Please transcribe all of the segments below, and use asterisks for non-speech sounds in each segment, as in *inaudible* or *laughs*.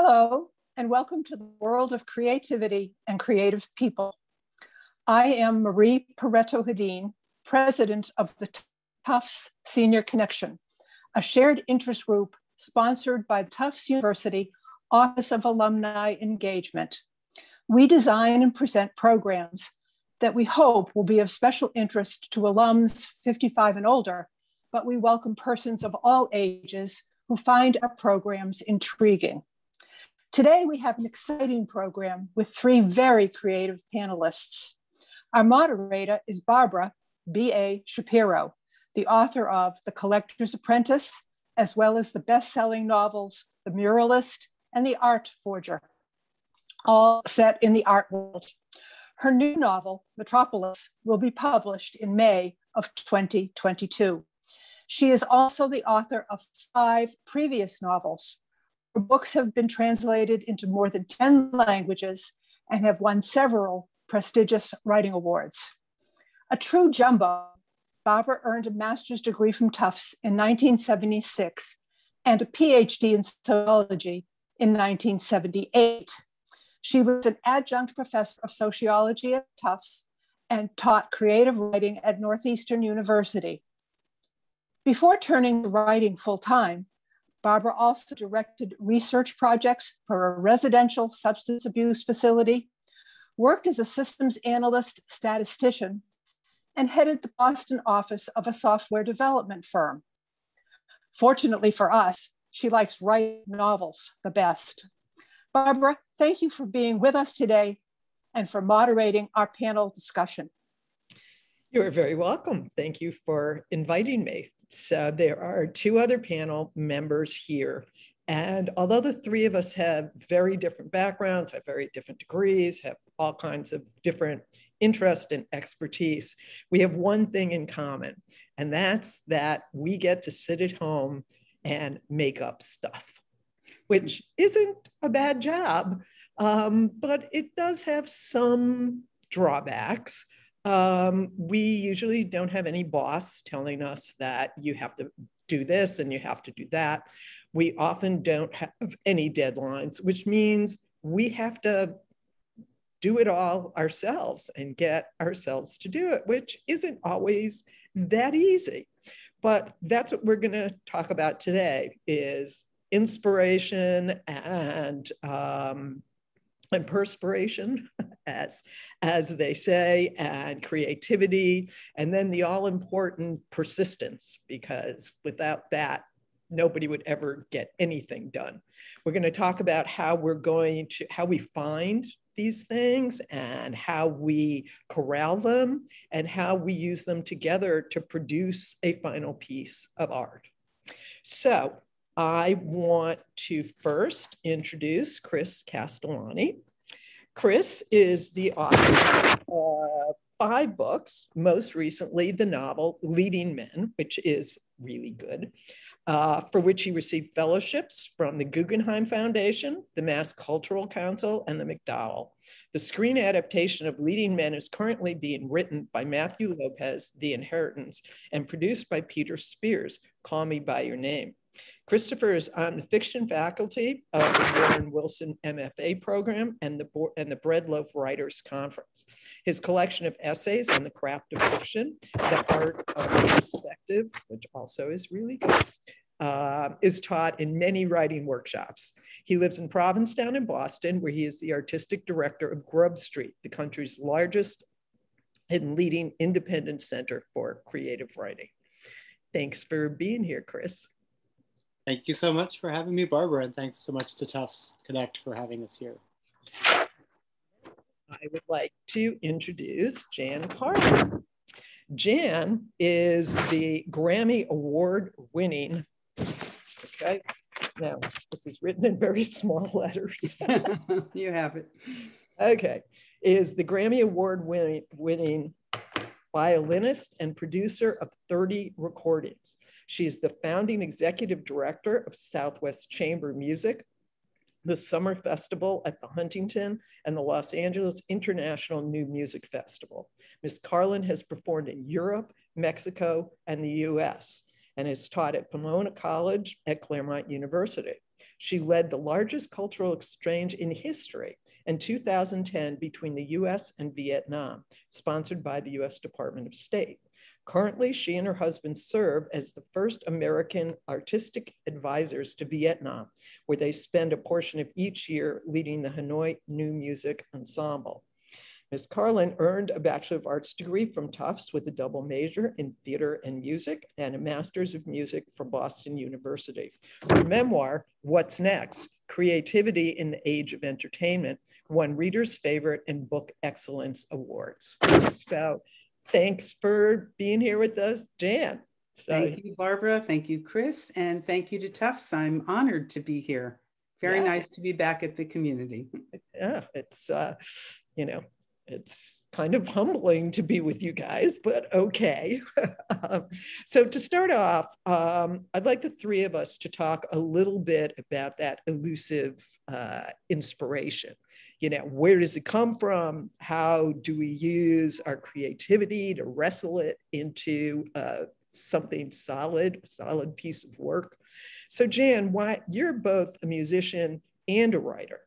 Hello, and welcome to the world of creativity and creative people. I am Marie Pareto Hedin, president of the Tufts Senior Connection, a shared interest group sponsored by Tufts University Office of Alumni Engagement. We design and present programs that we hope will be of special interest to alums 55 and older, but we welcome persons of all ages who find our programs intriguing. Today, we have an exciting program with three very creative panelists. Our moderator is Barbara B.A. Shapiro, the author of The Collector's Apprentice, as well as the best selling novels The Muralist and The Art Forger, all set in the art world. Her new novel, Metropolis, will be published in May of 2022. She is also the author of five previous novels, her books have been translated into more than 10 languages and have won several prestigious writing awards. A true jumbo, Barbara earned a master's degree from Tufts in 1976 and a PhD in sociology in 1978. She was an adjunct professor of sociology at Tufts and taught creative writing at Northeastern University. Before turning to writing full time, Barbara also directed research projects for a residential substance abuse facility, worked as a systems analyst statistician, and headed the Boston office of a software development firm. Fortunately for us, she likes writing novels the best. Barbara, thank you for being with us today and for moderating our panel discussion. You are very welcome. Thank you for inviting me. So there are two other panel members here. And although the three of us have very different backgrounds, have very different degrees, have all kinds of different interest and expertise, we have one thing in common, and that's that we get to sit at home and make up stuff, which isn't a bad job, um, but it does have some drawbacks. Um, we usually don't have any boss telling us that you have to do this and you have to do that. We often don't have any deadlines, which means we have to do it all ourselves and get ourselves to do it, which isn't always that easy. But that's what we're going to talk about today is inspiration and um, and perspiration, as, as they say, and creativity, and then the all important persistence, because without that, nobody would ever get anything done. We're going to talk about how we're going to, how we find these things and how we corral them and how we use them together to produce a final piece of art. So I want to first introduce Chris Castellani. Chris is the author of five books, most recently the novel Leading Men, which is really good, uh, for which he received fellowships from the Guggenheim Foundation, the Mass Cultural Council, and the MacDowell. The screen adaptation of Leading Men is currently being written by Matthew Lopez, The Inheritance, and produced by Peter Spears, Call Me By Your Name. Christopher is on the fiction faculty of the Warren Wilson MFA program and the, and the Bread Loaf Writers Conference. His collection of essays on the craft of fiction, the art of perspective, which also is really good, uh, is taught in many writing workshops. He lives in Provincetown in Boston, where he is the artistic director of Grub Street, the country's largest and leading independent center for creative writing. Thanks for being here, Chris. Thank you so much for having me, Barbara, and thanks so much to Tufts Connect for having us here. I would like to introduce Jan Karlin. Jan is the Grammy Award winning, okay, now this is written in very *laughs* small letters. *laughs* you have it. Okay, is the Grammy Award winning, winning violinist and producer of 30 recordings. She is the founding executive director of Southwest Chamber Music, the Summer Festival at the Huntington, and the Los Angeles International New Music Festival. Ms. Karlin has performed in Europe, Mexico, and the US, and is taught at Pomona College at Claremont University. She led the largest cultural exchange in history in 2010 between the US and Vietnam, sponsored by the US Department of State. Currently, she and her husband serve as the first American artistic advisors to Vietnam, where they spend a portion of each year leading the Hanoi New Music Ensemble. Ms. Karlin earned a Bachelor of Arts degree from Tufts with a double major in theater and music and a Master's of Music from Boston University. Her memoir, What's Next? Creativity in the Age of Entertainment, won Reader's Favorite and Book Excellence Awards. So thanks for being here with us, Jan. So, thank you, Barbara. Thank you, Chris. And thank you to Tufts. I'm honored to be here. Very yeah. nice to be back at the community. Yeah, it's, uh, you know, it's kind of humbling to be with you guys, but okay. um, *laughs* so, to start off, um, I'd like the three of us to talk a little bit about that elusive uh, inspiration. You know, where does it come from? How do we use our creativity to wrestle it into uh, something solid, a solid piece of work? So, Jan, why you're both a musician and a writer.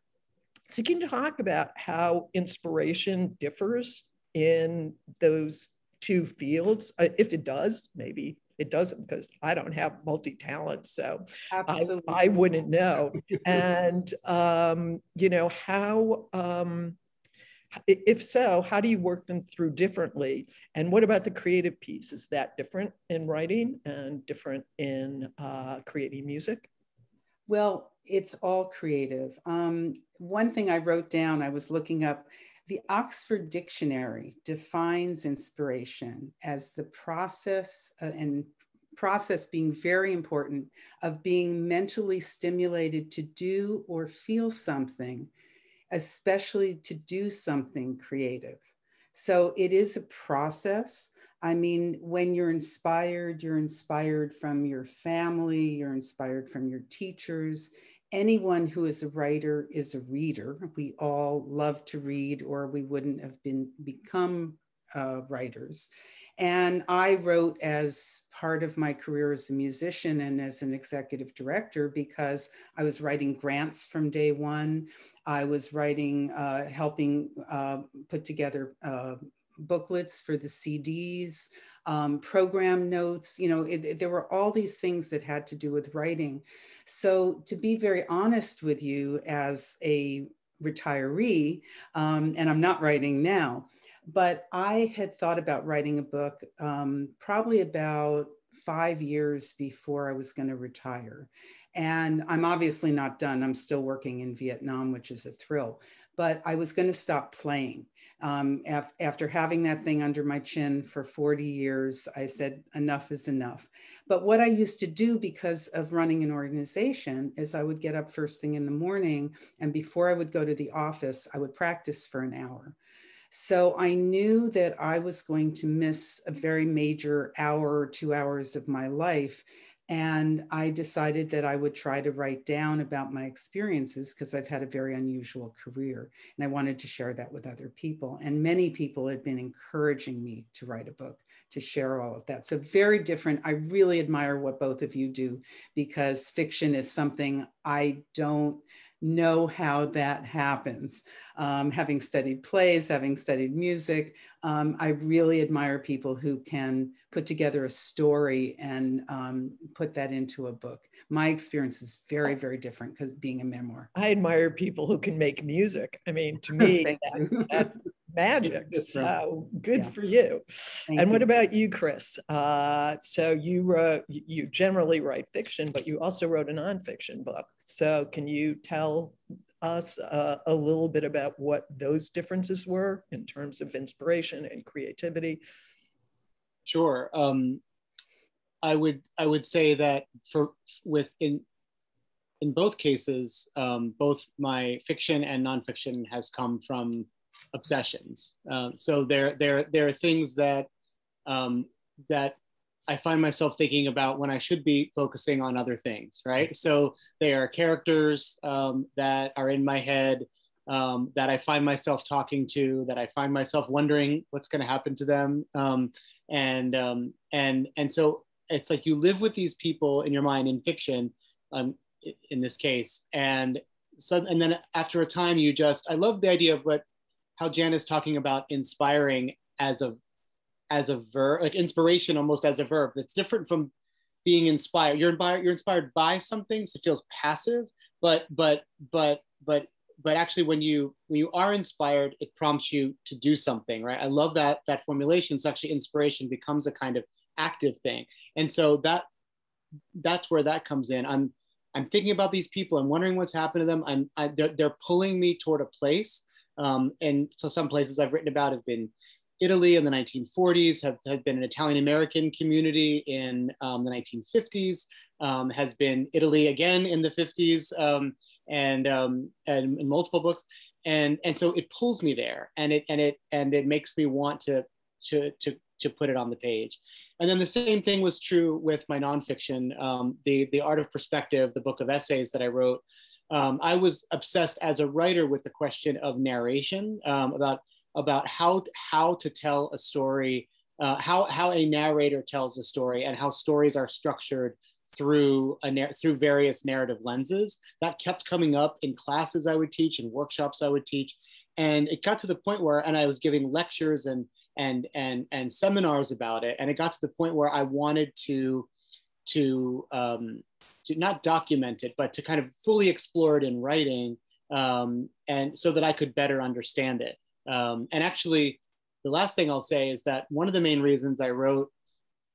So, can you talk about how inspiration differs in those two fields? Uh, if it does, maybe it doesn't because I don't have multi talent, so I, I, wouldn't know. and um, you know how. Um, if so, how do you work them through differently? And what about the creative piece? Is that different in writing and different in uh, creating music? Well, it's all creative. Um, one thing I wrote down, I was looking up, the Oxford Dictionary defines inspiration as the process uh, and process being very important of being mentally stimulated to do or feel something, especially to do something creative. So it is a process. I mean, when you're inspired, you're inspired from your family, you're inspired from your teachers. Anyone who is a writer is a reader. We all love to read, or we wouldn't have been become uh, writers. And I wrote as part of my career as a musician and as an executive director because I was writing grants from day one. I was writing, uh, helping uh, put together uh, booklets for the CDs, um, program notes. You know, it, it, there were all these things that had to do with writing. So, to be very honest with you, as a retiree, um, and I'm not writing now, but I had thought about writing a book um, probably about five years before I was going to retire. And I'm obviously not done. I'm still working in Vietnam, which is a thrill. But I was going to stop playing. Um, af- after having that thing under my chin for 40 years, I said, enough is enough. But what I used to do because of running an organization is I would get up first thing in the morning. And before I would go to the office, I would practice for an hour. So I knew that I was going to miss a very major hour or two hours of my life and I decided that I would try to write down about my experiences because I've had a very unusual career. And I wanted to share that with other people. And many people had been encouraging me to write a book, to share all of that. So, very different. I really admire what both of you do because fiction is something I don't know how that happens. Um, having studied plays, having studied music, um, I really admire people who can put together a story and um, put that into a book. My experience is very, very different because being a memoir. I admire people who can make music. I mean, to *laughs* me, that's, that's, magic. So good yeah. for you. Thank and you. what about you, Chris? Uh, so you wrote, you generally write fiction, but you also wrote a nonfiction book. So can you tell us uh, a little bit about what those differences were in terms of inspiration and creativity? Sure. Um, I would I would say that for with in in both cases, um, both my fiction and nonfiction has come from obsessions. Um, so there, there, there are things that um, that I find myself thinking about when I should be focusing on other things, right? So they are characters um, that are in my head um, that I find myself talking to, that I find myself wondering what's going to happen to them, um, and um, and and so it's like you live with these people in your mind in fiction. Um, in this case. And so, and then after a time, you just, I love the idea of what, how Jan is talking about inspiring as a, as a verb, like inspiration almost as a verb. That's different from being inspired. You're inspired, you're inspired by something, so it feels passive, but, but, but, but but actually when you when you are inspired it prompts you to do something right? I love that that formulation. So actually inspiration becomes a kind of active thing. And so that that's where that comes in. I'm i'm thinking about these people. I'm wondering what's happened to them. I'm I, they're, they're pulling me toward a place. Um, and so some places i've written about have been italy in the 1940s have, have been an italian american community in um, the 1950s um, has been italy again in the 50s um, and um, and in multiple books. And and so it pulls me there and it and it and it makes me want to to to to put it on the page. And then the same thing was true with my nonfiction um, the the art of perspective the book of essays that i wrote. Um, i was obsessed as a writer with the question of narration um, about about how how to tell a story uh, how how a narrator tells a story and how stories are structured through a through various narrative lenses. That kept coming up in classes I would teach and workshops I would teach, and it got to the point where, and I was giving lectures and and and and seminars about it, and it got to the point where I wanted to to um, to not document it, but to kind of fully explore it in writing, um, and so that I could better understand it. Um, and actually, the last thing I'll say is that one of the main reasons I wrote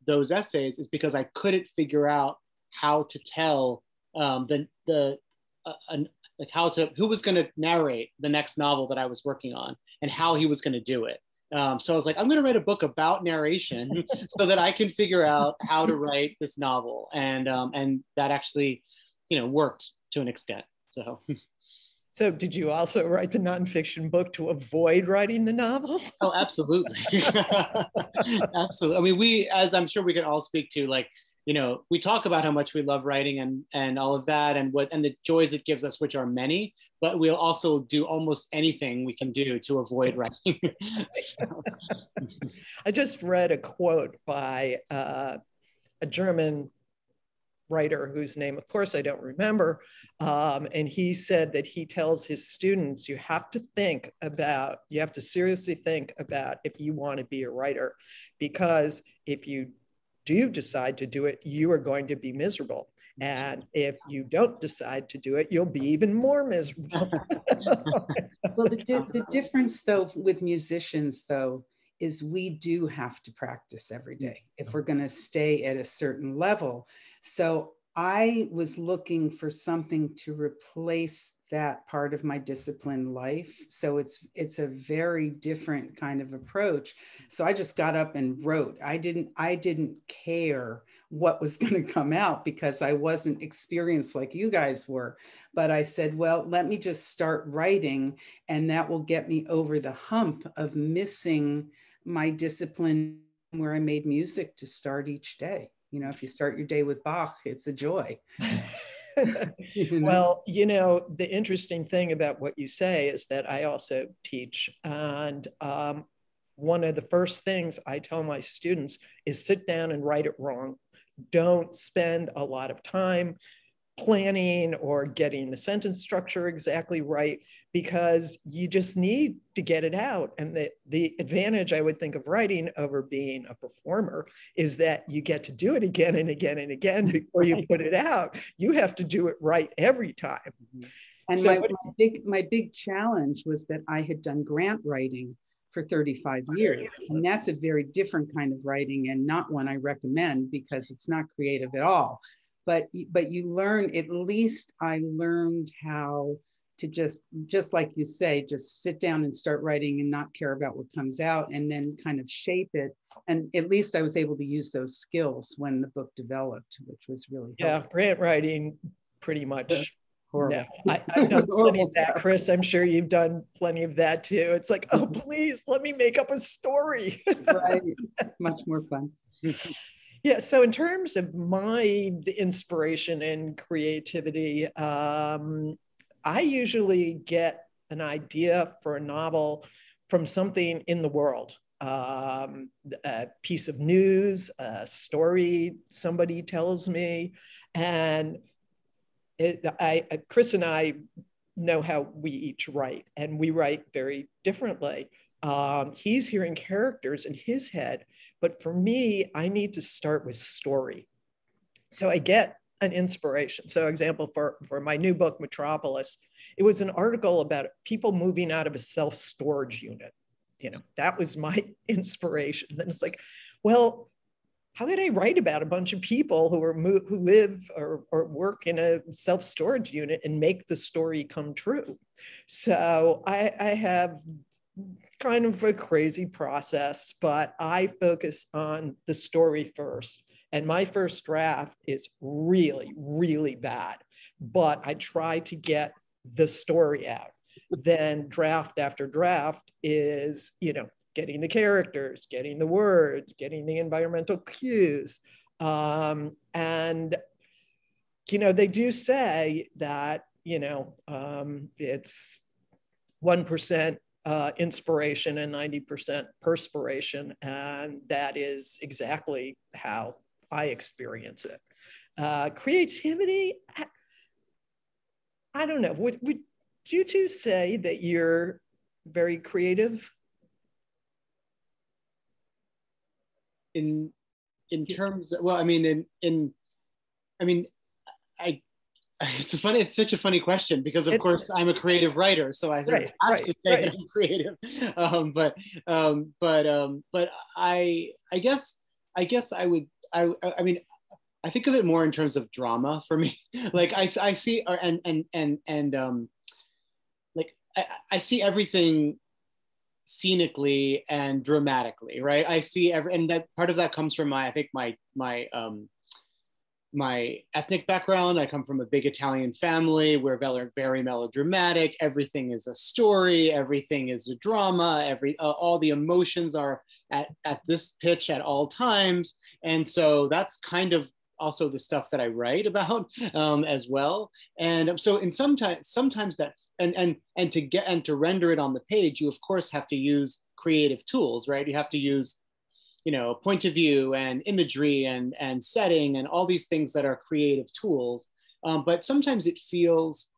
those essays is because I couldn't figure out how to tell um, the the uh, like how to who was going to narrate the next novel that I was working on and how he was going to do it. Um, so I was like, I'm going to write a book about narration *laughs* so that I can figure out how to write this novel, and um, and that actually, you know, worked to an extent. So. *laughs* So, did you also write the nonfiction book to avoid writing the novel? *laughs* Oh, absolutely, *laughs* absolutely. I mean, we, as I'm sure we can all speak to, like you know we talk about how much we love writing and and all of that and what and the joys it gives us which are many but we'll also do almost anything we can do to avoid *laughs* writing i just read a quote by uh, a german writer whose name of course i don't remember um, and he said that he tells his students you have to think about you have to seriously think about if you want to be a writer because if you do decide to do it, you are going to be miserable. And if you don't decide to do it, you'll be even more miserable. *laughs* well, the, di- the difference, though, with musicians, though, is we do have to practice every day if we're going to stay at a certain level. So I was looking for something to replace that part of my discipline life. So it's it's a very different kind of approach. So I just got up and wrote. I didn't I didn't care what was *laughs* going to come out because I wasn't experienced like you guys were. But I said, well, let me just start writing and that will get me over the hump of missing my discipline where I made music to start each day. You know if you start your day with bach it's a joy. *laughs* You know? well you know the interesting thing about what you say is that i also teach and um, one of the first things i tell my students is sit down and write it wrong. Don't spend a lot of time planning or getting the sentence structure exactly right because you just need to get it out. And the, the advantage I would think of writing over being a performer is that you get to do it again and again and again *laughs* before you put it out. You have to do it right every time. Mm-hmm. And so, my, my big my big challenge was that I had done grant writing for 35 years. And that's a very different kind of writing and not one I recommend because it's not creative at all but but you learn at least i learned how to just just like you say just sit down and start writing and not care about what comes out and then kind of shape it and at least i was able to use those skills when the book developed which was really yeah helpful. grant writing pretty much Horrible. No, I, have done *laughs* plenty of that, Chris. I'm sure you've done plenty of that too. It's like, oh, *laughs* please let me make up a story. right. *laughs* Much more fun. Yeah. So in terms of my inspiration and creativity, um, I usually get an idea for a novel from something in the world. Um, a piece of news, a story somebody tells me, and it, I, Chris and I know how we each write, and we write very differently. Um, he's hearing characters in his head, but for me, I need to start with story. So I get an inspiration. So, example for for my new book, Metropolis, it was an article about people moving out of a self storage unit. You know, that was my *laughs* inspiration. Then it's like, well, how could I write about a bunch of people who are who live or, or work in a self storage unit and make the story come true? So I, I have kind of a crazy process, but I focus on the story first. And my first draft is really, really bad, but I try to get the story out. Then draft after draft is, you know, getting the characters, getting the words, getting the environmental cues. Um, and, you know, they do say that, you know, um, it's 1% uh, inspiration and 90% perspiration. And that is exactly how I experience it. Uh, creativity, I, I, don't know. Would, would you two say that you're very creative? in in terms of, well i mean in in i mean i *laughs* it's a funny it's such a funny question because of it, course i'm a creative writer so i right, have right, to say right. that i'm creative *laughs* um, but um, but um, but i i guess i guess i would i i mean i think of it more in terms of drama for me *laughs* like i i see or, and and and and um like i i see everything scenically and dramatically, right? I see every, and that part of that comes from my, I think my, my, um, my ethnic background. I come from a big Italian family. We're very, very melodramatic. Everything is a story. Everything is a drama. Every uh, all the emotions are at, at this pitch at all times. And so that's kind of also the stuff that I write *laughs* about um, as well. And so in sometimes sometimes that and and and to get and to render it on the page, you of course have to use creative tools, right? You have to use you know point of view and imagery and and setting and all these things that are creative tools. Um, but sometimes it feels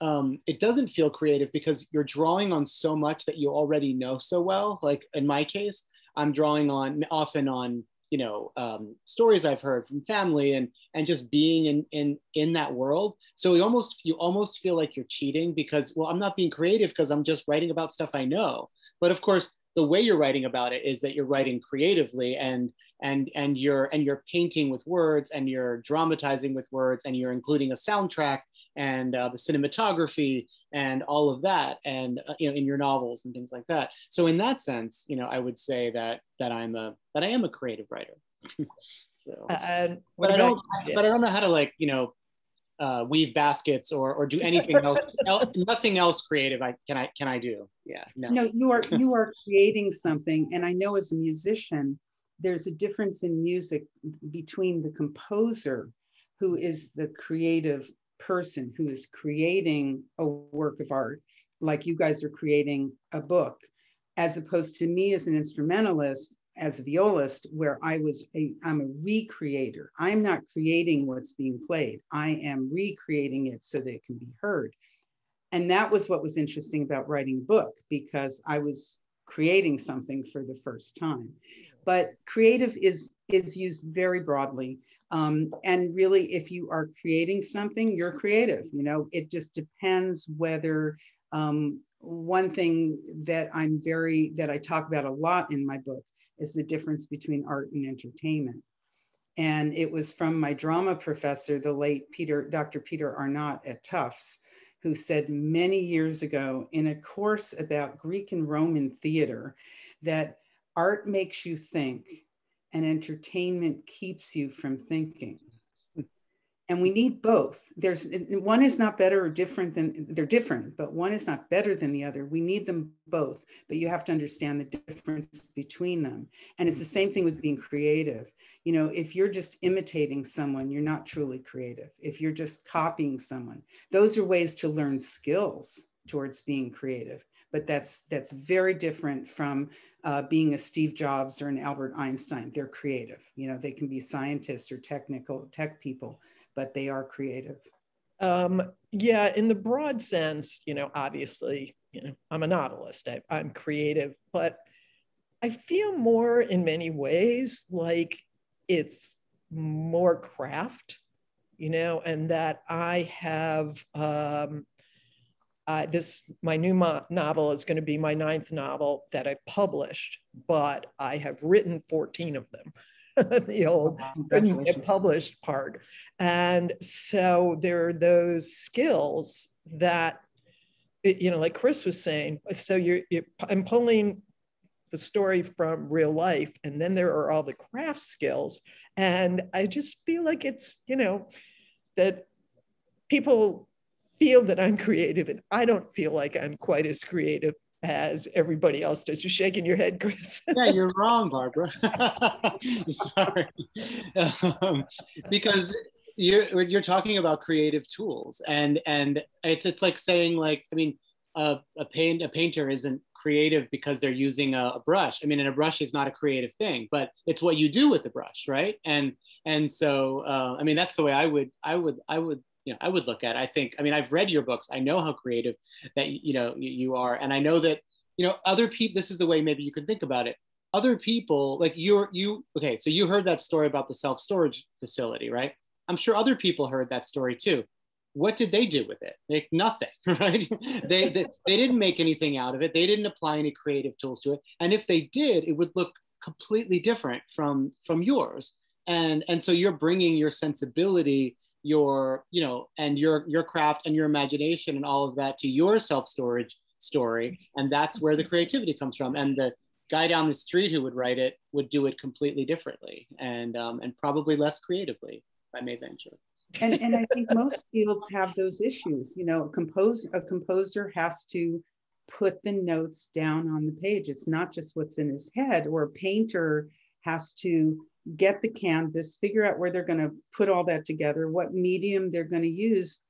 um, it doesn't feel creative because you're drawing on so much that you already know so well. Like in my case, I'm drawing on often on you know um, stories I've heard from family and and just being in in in that world. So you almost you almost feel like you're cheating because well I'm not being creative because I'm just writing about stuff I know. But of course the way you're writing about it is that you're writing creatively and and and you're and you're painting with words and you're dramatizing with words and you're including a soundtrack and uh, the cinematography and all of that and uh, you know in your novels and things like that. So in that sense you know i would say that that i'm a that i am a creative writer. *laughs* So uh, but i don't but i don't know how to like you know uh, weave baskets or or do anything else *laughs* nothing else creative i can i can i do yeah no. no you are you are creating something and i know as a musician there's a difference in music between the composer who is the creative person who is creating a work of art, like you guys are creating a book, as opposed to me as an instrumentalist, as a violist, where I was a, I'm a recreator. I'm not creating what's being played. I am recreating it so that it can be heard. And that was what was interesting about writing a book because I was creating something for the first time. But creative is is used very broadly. Um, and really, if you are creating something, you're creative. You know, it just depends whether um, one thing that I'm very, that I talk about a lot in my book is the difference between art and entertainment. And it was from my drama professor, the late Peter, Dr. Peter Arnott at Tufts, who said many years ago in a course about Greek and Roman theater that art makes you think and entertainment keeps you from thinking. And we need both. There's one is not better or different than they're different, but one is not better than the other. We need them both, but you have to understand the difference between them. And it's the same thing with being creative. You know, if you're just imitating someone, you're not truly creative. If you're just copying someone, those are ways to learn skills towards being creative but that's that's very different from uh, being a Steve Jobs or an Albert Einstein. They're creative. You know, they can be scientists or technical tech people, but they are creative. Um, yeah, in the broad sense, you know, obviously, you know, I'm a novelist, I, I'm creative, but I feel more in many ways like it's more craft, you know, and that I have um, uh, this my new mo- novel is going to be my ninth novel that I published, but I have written 14 of them. *laughs* the old oh, you get published part. And so there are those skills that, you know, like Chris was saying, so you're, you're I'm pulling the story from real life, and then there are all the craft skills. And I just feel like it's, you know, that people feel that I'm creative, and I don't feel like I'm quite as creative as everybody else does. You're shaking your head, Chris. yeah, you're *laughs* wrong, Barbara. *laughs* Sorry. Um, because you're you're talking about creative tools, and and it's it's like saying like I mean uh, a paint a painter isn't creative because they're using a, a, brush. I mean, and a brush is not a creative thing, but it's what you do with the brush, right? And and so uh, I mean that's the way I would I would I would you know I would look at. I think I mean I've read your books. I know how creative that you know you are, and I know that you know other people. This is the way maybe you can think about it. Other people like you're you okay. So you heard that story about the self storage facility, right? I'm sure other people heard that story too. What did they do with it? Like nothing, *laughs* right? they, they they didn't make anything out of it. They didn't apply any creative tools to it. And if they did, it would look completely different from from yours and and so you're bringing your sensibility your you know and your your craft and your imagination and all of that to your self storage story. And that's where the creativity comes from. And the guy down the street who would write it would do it completely differently and um, and probably less creatively i may venture. And and i think most fields have those issues you know a compose a composer has to put the notes down on the page. It's not just what's in his head or a painter has to get the canvas, figure out where they're going to put all that together, what medium they're going to use.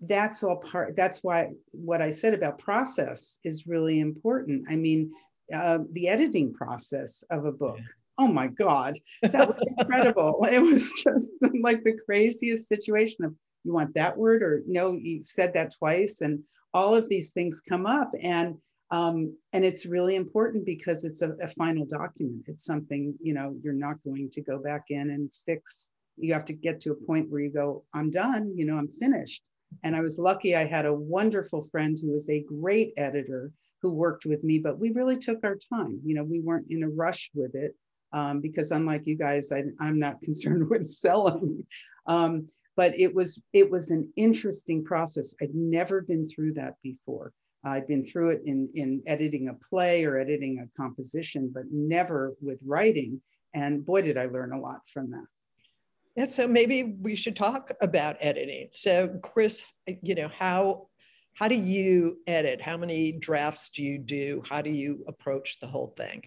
That's all part. That's why what I said about process is really important. I mean, uh, the editing process of a book. Yeah. Oh my God, that was *laughs* incredible. it was just *laughs* like the craziest situation of you want that word or no, you said that twice, and all of these things come up. And um, and it's really important because it's a, a, final document. It's something, you know, you're not going to go back in and fix. You have to get to a point where you go, I'm done, you know, I'm finished. And I was lucky I had a wonderful friend who was a great editor who worked with me, but we really took our time. You know, we weren't in a rush with it um, because unlike you guys, I, am not *laughs* concerned with selling. Um, but it was it was an interesting process. I'd never been through that before. I've been through it in, in editing a play or editing a composition, but never with writing. And boy, did I learn a lot from that. Yeah, so maybe we should talk about editing. So, Chris, you know, how how do you edit? How many drafts do you do? How do you approach the whole thing?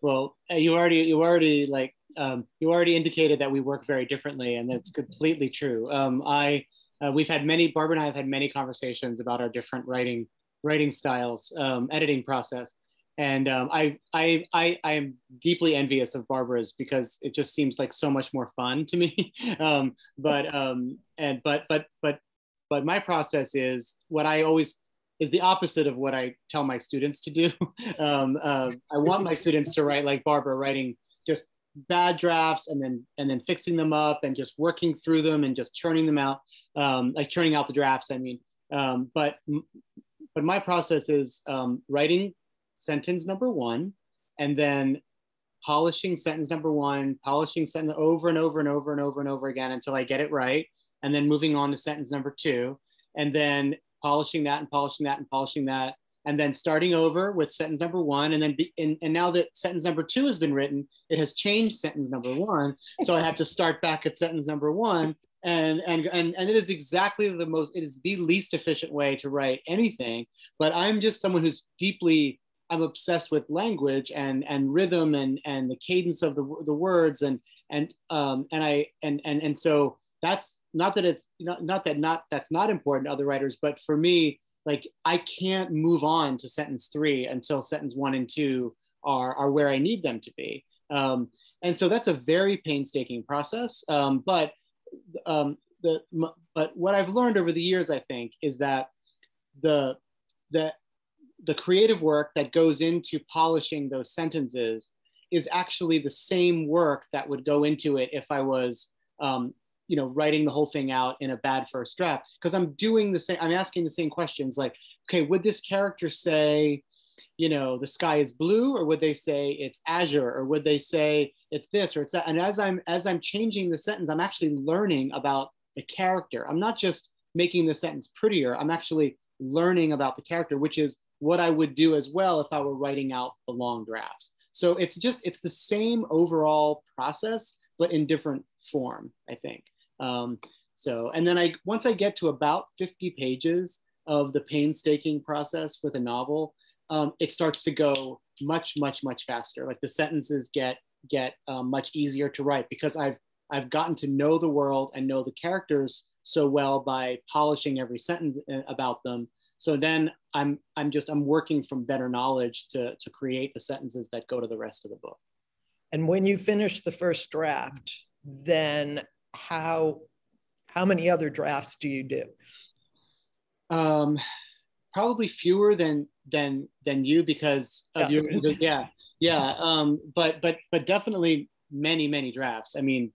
Well, uh, you already you already like um, you already indicated that we work very differently, and that's completely true. Um, I uh, we've had many Barbara and I have had many conversations about our different writing writing styles, um, editing process. And um, I, I, I, I am deeply envious of Barbara's because it just seems like so much more fun to me. *laughs* um, but, um, and, but, but, but, but my process is what I always is the opposite of what I tell my students to do. *laughs* um, uh, I want my students to write like Barbara, writing just bad drafts and then and then fixing them up and just working through them and just churning them out, um, like churning out the drafts. I mean, um, but but my process is um, writing sentence number one and then polishing sentence number one, polishing sentence over and over and over and over and over again until I get it right. And then moving on to sentence number two, and then polishing that and polishing that and polishing that. And then starting over with sentence number one. And then, be, and, and now that sentence number two has been written, it has changed sentence number one. So I have to start back at sentence number one and and and and it is exactly the most it is the least efficient way to write anything but i'm just someone who's deeply i'm obsessed with language and and rhythm and and the cadence of the, the words and and um and i and and and so that's not that it's not, not that not that's not important to other writers but for me like i can't move on to sentence three until sentence one and two are are where i need them to be. Um, and so that's a very painstaking process. Um, but um, the but what I've learned over the years, I think, is that the the the creative work that goes into polishing those sentences is actually the same work that would go into it if I was, um, you know, writing the whole thing out in a bad first draft. Because I'm doing the same, I'm asking the same questions like, okay, would this character say, you know, the sky is blue, or would they say it's azure, or would they say it's this or it's that? And as I'm as I'm changing the sentence, I'm actually learning about the character. I'm not just making the sentence prettier. I'm actually learning about the character, which is what I would do as well if I were writing out the long drafts. So it's just, it's the same overall process, but in different form, I think. Um, so, and then I, once I get to about 50 pages of the painstaking process with a novel, um, it starts to go much, much, much faster. Like the sentences get, get um, much easier to write because I've, I've gotten to know the world and know the characters so well by polishing every sentence uh, about them so then I'm I'm just I'm working from better knowledge to to create the sentences that go to the rest of the book. And when you finish the first draft, then how how many other drafts do you do? Um, probably fewer than than than you because of yeah. your yeah yeah um but but but definitely many many drafts i mean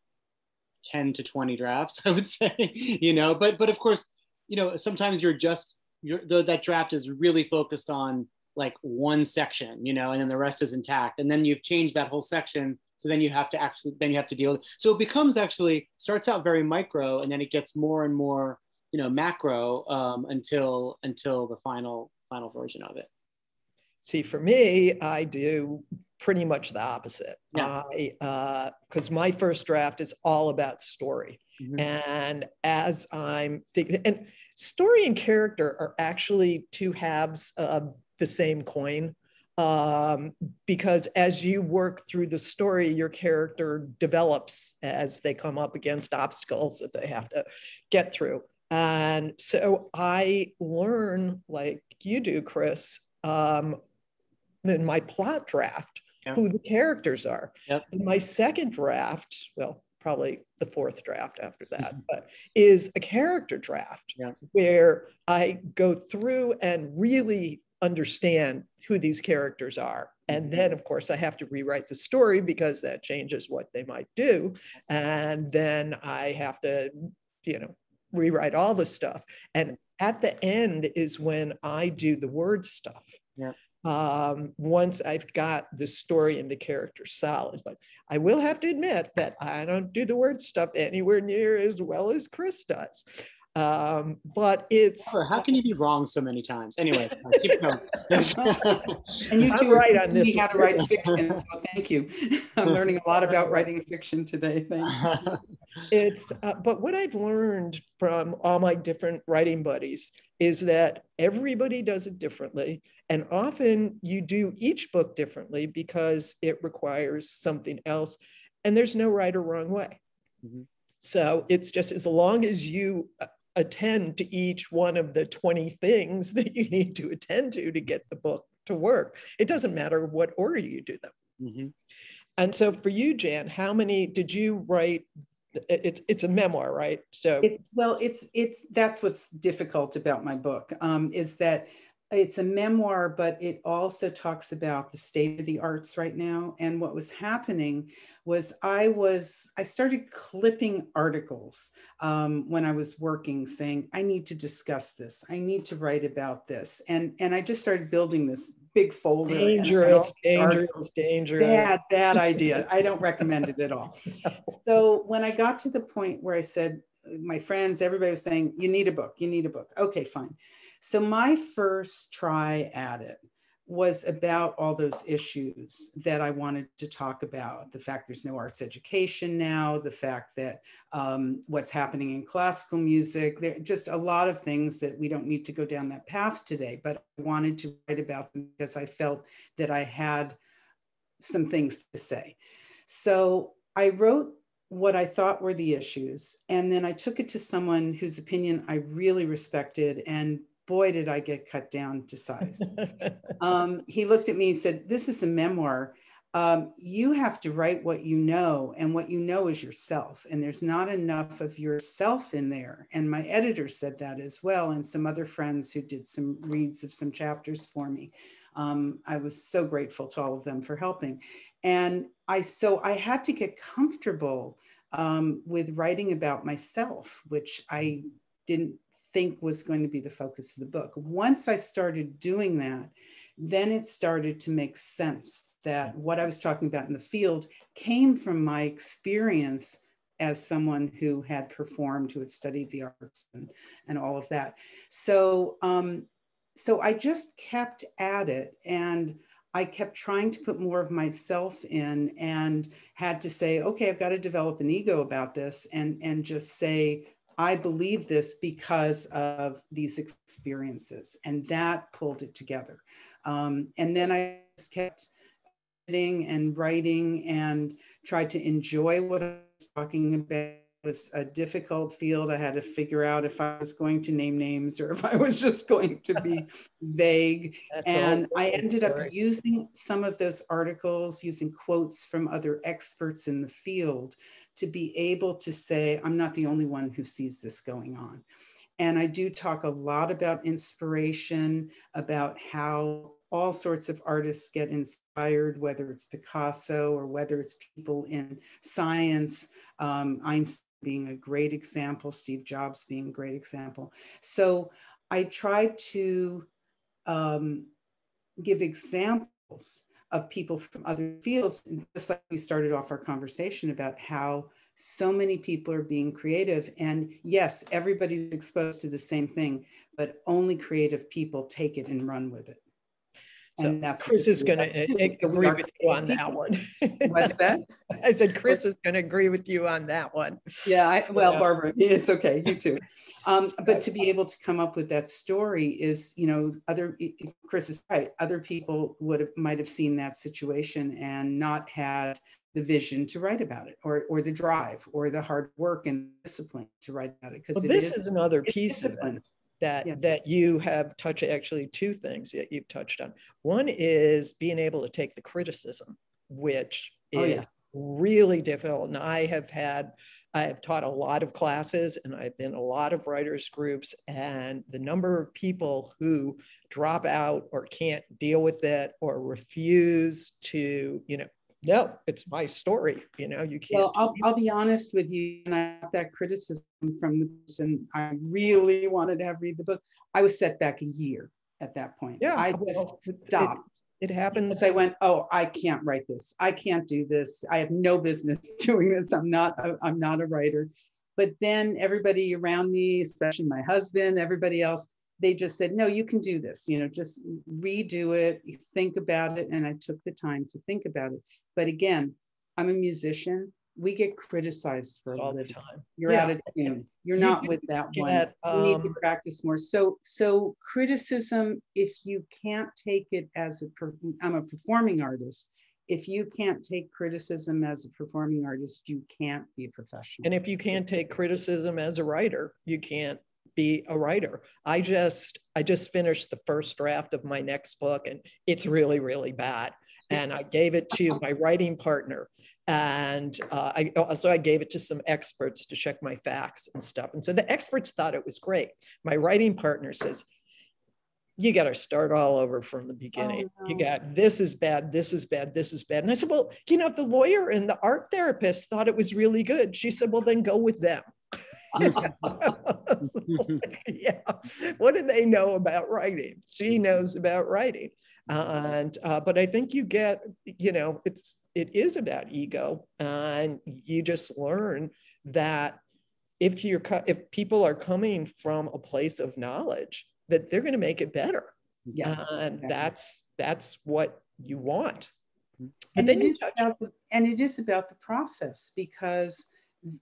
10 to 20 drafts *laughs* i would say you know but but of course you know sometimes you're just the, that draft is really focused on like one section, you know, and then the rest is intact. And then you've changed that whole section. So then you have to actually, then you have to deal with it. So it becomes actually, starts out very micro and then it gets more and more, you know, macro um, until, until the final, final version of it. See, for me, I do pretty much the opposite. Yeah. I, because uh, my first draft is all about story. Mm-hmm. And as I'm thinking, and story and character are actually two halves of the same coin. Um, because as you work through the story, your character develops as they come up against obstacles that they have to get through. And so I learn, like you do, Chris, um, in my plot draft, yeah. who the characters are. Yep. In my second draft, well, probably the fourth draft after that, *laughs* but is a character draft yeah. where I go through and really understand who these characters are. And mm-hmm. then, of course, I have to rewrite the story because that changes what they might do. And then I have to, you know, rewrite all the stuff. And at the end is when I do the word stuff. Yeah um, once I've got the story and the character solid. But I will have to admit that I don't do the word stuff anywhere near as well as Chris does. Um, but it's how can you be wrong so many times? Anyway, keep going. *laughs* and you do right on this. How to write fiction? So thank you. *laughs* I'm learning a lot about writing fiction today. Thanks. *laughs* it's uh, but what I've learned from all my different writing buddies is that everybody does it differently, and often you do each book differently because it requires something else, and there's no right or wrong way. Mm-hmm. So it's just as long as you uh, attend to each one of the 20 things that you need to attend to to get the book to work. It doesn't matter what order you do them. Mm-hmm. And so for you, Jan, how many did you write? It's it's a memoir, right? So it, well, it's it's that's what's difficult about my book um, is that it's a memoir, but it also talks about the state of the arts right now. And what was happening was I was, I started clipping articles um, when I was working saying, I need to discuss this. I need to write about this. And, and I just started building this big folder. Dangerous, dangerous, dangerous. Bad, bad idea. I don't recommend it at all. no. *laughs* So when I got to the point where I said, my friends, everybody was saying, you need a book, you need a book. Okay, fine. So my first try at it was about all those issues that I wanted to talk about. The fact there's no arts education now, the fact that um, what's happening in classical music, there just a lot of things that we don't need to go down that path today. But I wanted to write about them because I felt that I had some things to say. So I wrote what I thought were the issues. And then I took it to someone whose opinion I really respected and boy, did I get cut down to size. *laughs* um, he looked at me and said, This is a memoir. um, you have to write what you know, and what you know is yourself. And there's not enough of yourself in there. And my editor said that as well, and some other friends who did some reads of some chapters for me. Um, I was so grateful to all of them for helping. And I so I had to get comfortable um, with writing about myself, which I didn't think was going to be the focus of the book. Once I started doing that, then it started to make sense that what I was talking about in the field came from my experience as someone who had performed, who had studied the arts and, and all of that. So, um, so I just kept at it and I kept trying to put more of myself in and had to say, okay, I've got to develop an ego about this and, and just say, I believe this because of these experiences. And that pulled it together. Um, and then I just kept editing and writing and tried to enjoy what I was talking about. It was a difficult field. I had to figure out if I was going to name names or *laughs* if I was just going to be *laughs* vague. and I ended up using some of those articles, using quotes from other experts in the field to be able to say, I'm not the only one who sees this going on. And I do talk a lot about inspiration, about how all sorts of artists get inspired, whether it's Picasso or whether it's people in science, um, Einstein being a great example, Steve Jobs being a great example. So I try to um, give examples of people from other fields, And just like we started off our conversation about how so many people are being creative. And yes, everybody's exposed to the same thing, but only creative people take it and run with it. So and that's Chris is going to agree with you on that one. *laughs* What's that? I said Chris is going to agree with you on that one. Yeah, I, well, yeah. Barbara, *laughs* it's okay. You too. Um, *laughs* but to be able to come up with that story is, you know, other Chris is right. Other people would have might have seen that situation and not had the vision to write about it or or the drive or the hard work and discipline to write about it because well, this is, is another piece of it that yeah. that you have touched actually two things that you've touched on one is being able to take the criticism which oh, is yes. really difficult and i have had i have taught a lot of classes and i've been a lot of writers groups and the number of people who drop out or can't deal with it or refuse to you know no, it's my story. You know, you can't. Well, I'll, I'll be honest with you. And I got that criticism from the person I really wanted to have read the book. I was set back a year at that point. Yeah. I just stopped. It, it happens. I went, oh, I can't write this. I can't do this. I have no business *laughs* doing this. I'm not. A, I'm not a writer. But then everybody around me, especially my husband, everybody else, they just said, no, you can do this, you know, just redo it, think about it. And I took the time to think about it. But again, I'm a musician. We get criticized for all the time. You're yeah. out of tune. You're not you, with that one. um, you need to um, practice more. So, so criticism, if you can't take it as a, I'm a performing artist. If you can't take criticism as a performing artist, you can't be a professional. And if you can't take criticism as a writer, you can't be a writer. I just I just finished the first draft of my next book and it's really really bad. And I gave it to my writing partner and uh, I also I gave it to some experts to check my facts and stuff. And so the experts thought it was great. My writing partner says, you got to start all over from the beginning. Oh, no. You got this is bad, this is bad, this is bad. And I said, well, you know, if the lawyer and the art therapist thought it was really good, she said, well, then go with them. *laughs* *laughs* yeah. What do they know about writing? She knows about writing. And, uh, but I think you get, you know, it's, it is about ego. And you just learn that if you're, if people are coming from a place of knowledge, that they're going to make it better. Yes. And that's, that's what you want. And it, is about the, and it is about the process because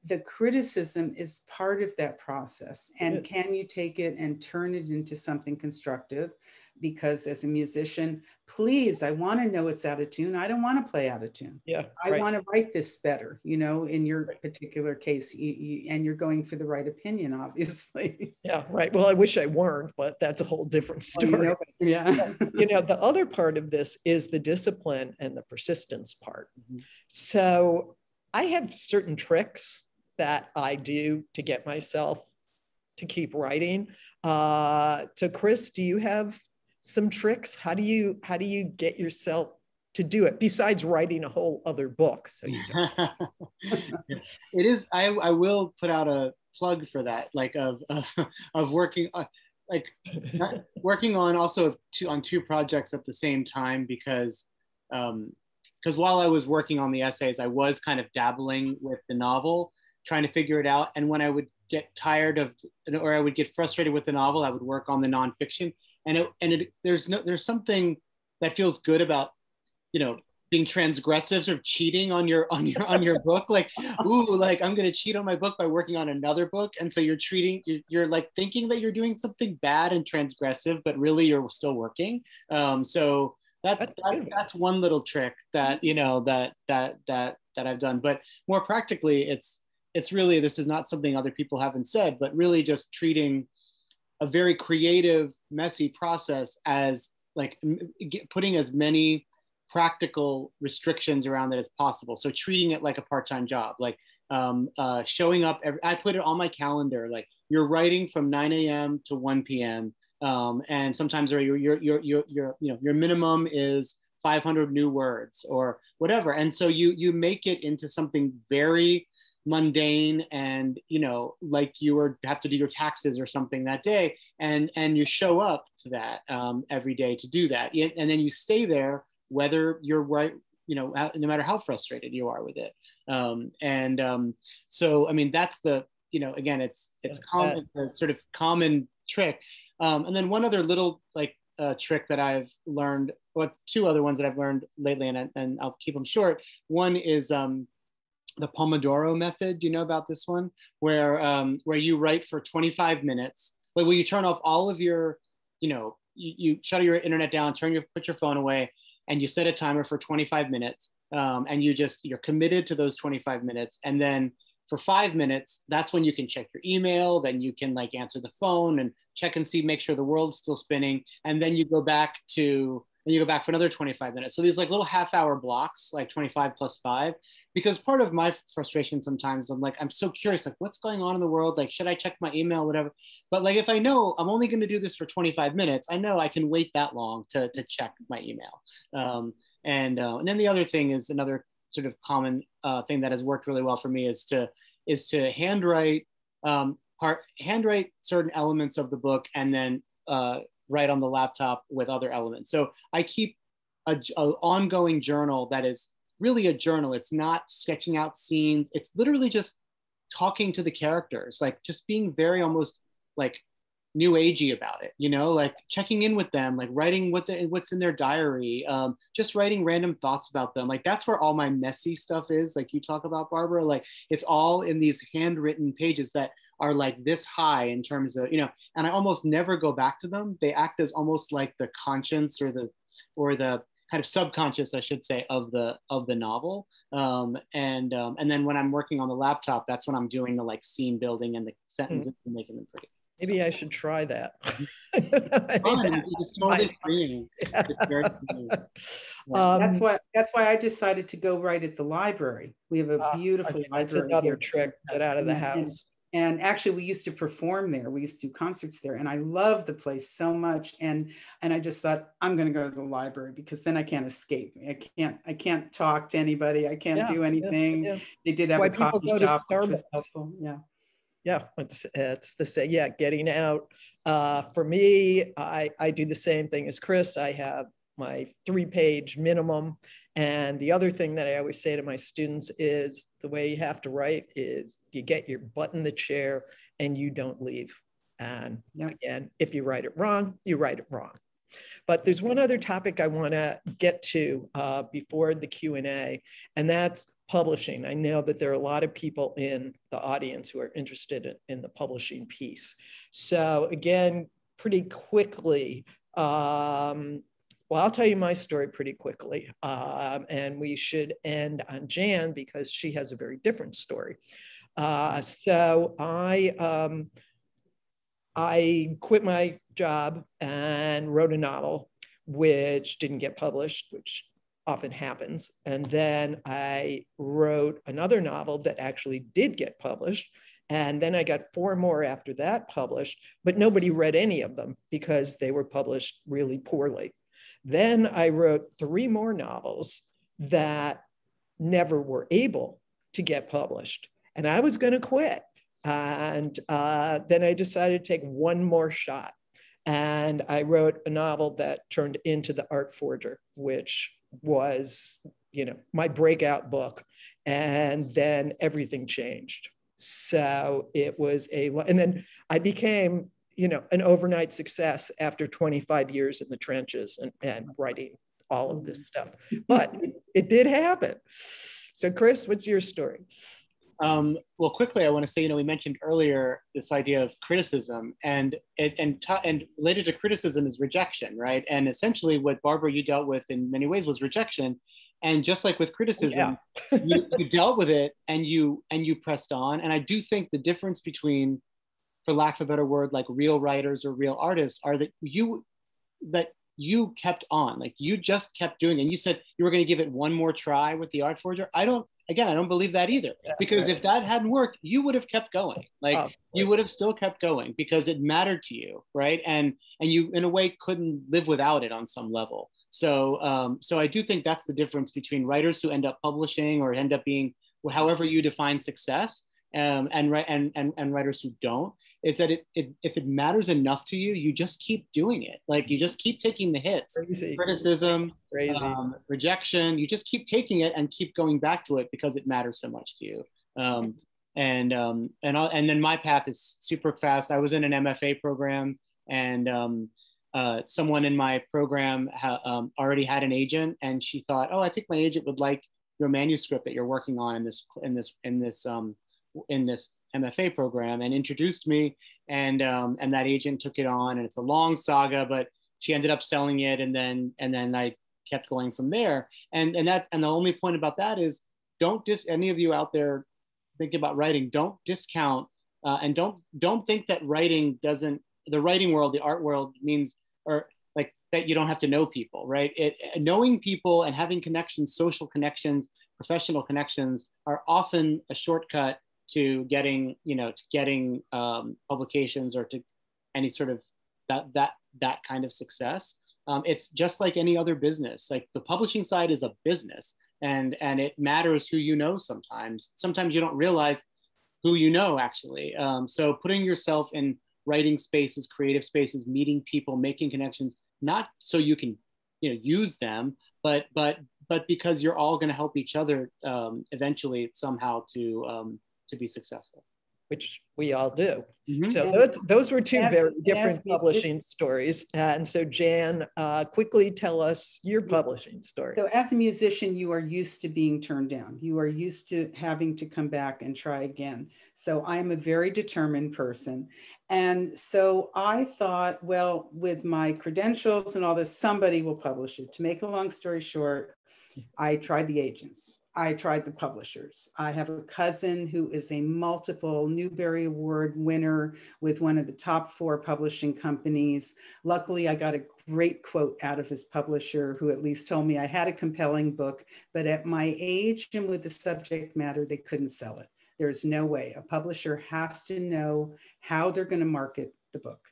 the criticism is part of that process. And can you take it and turn it into something constructive? Because as a musician, please, I want to know it's out of tune. I don't want to play out of tune. Yeah. I right. want to write this better, you know, in your right. particular case. You, you, and you're going for the right opinion, *laughs* obviously. Yeah, right. Well, I wish I weren't, but that's a whole different story. Well, you know, yeah. you know, the other part of this is the discipline and the persistence part. *laughs* Mm-hmm. So I have certain tricks that I do to get myself to keep writing. Uh, to Chris, do you have some tricks? How do you how do you get yourself to do it besides writing a whole other book? So you *laughs* it is. I I will put out a plug for that, like of of, of working. Uh, like working on also two on two projects at the same time because um, because while I was working on the essays, I was kind of dabbling with the novel, trying to figure it out. And when I would get tired of, or I would get frustrated with the novel, I would work on the nonfiction. And it, and it, there's no, there's something that feels good about, you know, being transgressive, sort of cheating on your on your on your book. Like, ooh, like I'm gonna cheat on my book by working on another book. And so you're treating, you're, you're like thinking that you're doing something bad and transgressive, but really you're still working. Um, so that, that's, that, that's one little trick that you know that that that that I've done. But more practically, it's it's really this is not something other people haven't said, but really just treating a very creative, messy process as like putting as many practical restrictions around it as possible. So treating it like a part-time job, like um, uh, showing up. Every, I put it on my calendar, like you're writing from 9 a.m. to 1 p.m. Um, and sometimes your, your, your, your, your, you know, your minimum is 500 new words or whatever. And so you, you make it into something very mundane and, you know, like you were have to do your taxes or something that day. And, and you show up to that um, every day to do that. And then you stay there, whether you're right, you know, no matter how frustrated you are with it. Um, and um, so, I mean, that's the, you know, again, it's, it's common, sort of common trick um, and then one other little like uh, trick that I've learned, well, two other ones that I've learned lately, and, and I'll keep them short. One is um, the Pomodoro method. Do you know about this one? Where um, where you write for 25 minutes, but where you turn off all of your, you know, you, you shut your internet down, turn your put your phone away, and you set a timer for 25 minutes, um, and you just you're committed to those 25 minutes, and then for five minutes, that's when you can check your email, then you can like answer the phone and check and see, make sure the world's still spinning. And then you go back to, and you go back for another 25 minutes. So these like little half hour blocks, like 25 plus five, because part of my frustration sometimes, I'm like, I'm so curious, like what's going on in the world? Like, should I check my email, whatever? But like, if I know I'm only going to do this for 25 minutes, I know I can wait that long to, to check my email. Um, and, uh, and then the other thing is another sort of common uh, thing that has worked really well for me is to is to handwrite um, part handwrite certain elements of the book and then uh, write on the laptop with other elements. So I keep a, a, ongoing journal that is really a journal. It's not sketching out scenes. It's literally just talking to the characters, like just being very almost like new agey about it you know like checking in with them like writing what the, what's in their diary um, just writing random thoughts about them. Like that's where all my messy stuff is like you talk about barbara. Like it's all in these handwritten pages that are like this high in terms of you know and i almost never go back to them. They act as almost like the conscience or the or the kind of subconscious i should say of the of the novel. Um, and um, and then when i'm working on the laptop that's when i'm doing the like scene building and the sentences mm-hmm. and making them pretty Maybe I should try that. *laughs* it's totally free. *laughs* Um, that's why that's why I decided to go right at the library. We have a ah, beautiful okay, library. That's another here. trick. Get out of the house. And, and actually, we used to perform there. We used to do concerts there, and I love the place so much. And and I just thought I'm going to go to the library because then I can't escape. I can't I can't talk to anybody. I can't yeah, do anything. Yeah, yeah. They did have why a coffee shop, which was helpful. Yeah yeah, it's it's the same. Yeah, getting out. Uh, for me, I I do the same thing as Chris. I have my three page minimum. And the other thing that I always say to my students is the way you have to write is you get your butt in the chair and you don't leave. And again, if you write it wrong, you write it wrong. But there's one other topic I want to get to uh, before the Q&A, and that's publishing. I know that there are a lot of people in the audience who are interested in, in the publishing piece. So again, pretty quickly, um, well, I'll tell you my story pretty quickly. Um, and we should end on Jan because she has a very different story. Uh, so I, um, I quit my job and wrote a novel, which didn't get published, which often happens. And then I wrote another novel that actually did get published. And then I got four more after that published, but nobody read any of them because they were published really poorly. Then I wrote three more novels that never were able to get published. And I was going to quit. And uh, then I decided to take one more shot. And I wrote a novel that turned into The Art Forger, which was, you know, my breakout book. And then everything changed. So it was a, and then I became, you know, an overnight success after 25 years in the trenches and, and writing all of this stuff. But it, it did happen. So, Chris, what's your story? Um, well, quickly, I want to say, you know, we mentioned earlier this idea of criticism, and and and, and related to criticism is rejection, right? And essentially, what Barbara you dealt with in many ways was rejection, and just like with criticism, yeah. *laughs* you, you dealt with it and you and you pressed on. And I do think the difference between, for lack of a better word, like real writers or real artists, are that you that you kept on, like you just kept doing, it. and you said you were going to give it one more try with the art forger. I don't again, I don't believe that either. Yeah, because right. if that hadn't worked, you would have kept going. Like oh, you would have still kept going because it mattered to you, right? And and you in a way couldn't live without it on some level. So um, so I do think that's the difference between writers who end up publishing or end up being however you define success um, and, and, and, and writers who don't is that it, it, if it matters enough to you, you just keep doing it. Like you just keep taking the hits, Crazy. criticism, um, rejection. You just keep taking it and keep going back to it because it matters so much to you. Um, and um, and I'll, and then my path is super fast. I was in an MFA program, and um, uh, someone in my program ha- um, already had an agent, and she thought, oh, I think my agent would like your manuscript that you're working on in this in this in this um, in this MFA program and introduced me. And um, and that agent took it on, and it's a long saga, but she ended up selling it, and then and then I kept going from there. And and that and the only point about that is don't dis any of you out there thinking about writing, don't discount uh, and don't don't think that writing doesn't the writing world, the art world means or like that you don't have to know people, right? It, knowing people and having connections, social connections, professional connections are often a shortcut to getting you know to getting um, publications or to any sort of that that that kind of success. Um, it's just like any other business. Like the publishing side is a business and and it matters who you know sometimes. Sometimes you don't realize who you know actually. Um, so putting yourself in writing spaces creative spaces meeting people making connections not so you can you know use them but but but because you're all going to help each other um, eventually somehow to um, to be successful. Which we all do. Mm-hmm. So those, those were two very different publishing stories. And so Jan, uh, quickly tell us your publishing story. So as a musician, you are used to being turned down. You are used to having to come back and try again. So I'm a very determined person. And so I thought, well, with my credentials and all this, somebody will publish it. To make a long story short, I tried the agents. I tried the publishers. I have a cousin who is a multiple Newbery Award winner with one of the top four publishing companies. Luckily, I got a great quote out of his publisher, who at least told me I had a compelling book, but at my age and with the subject matter, they couldn't sell it. There's no way. A publisher has to know how they're going to market the book.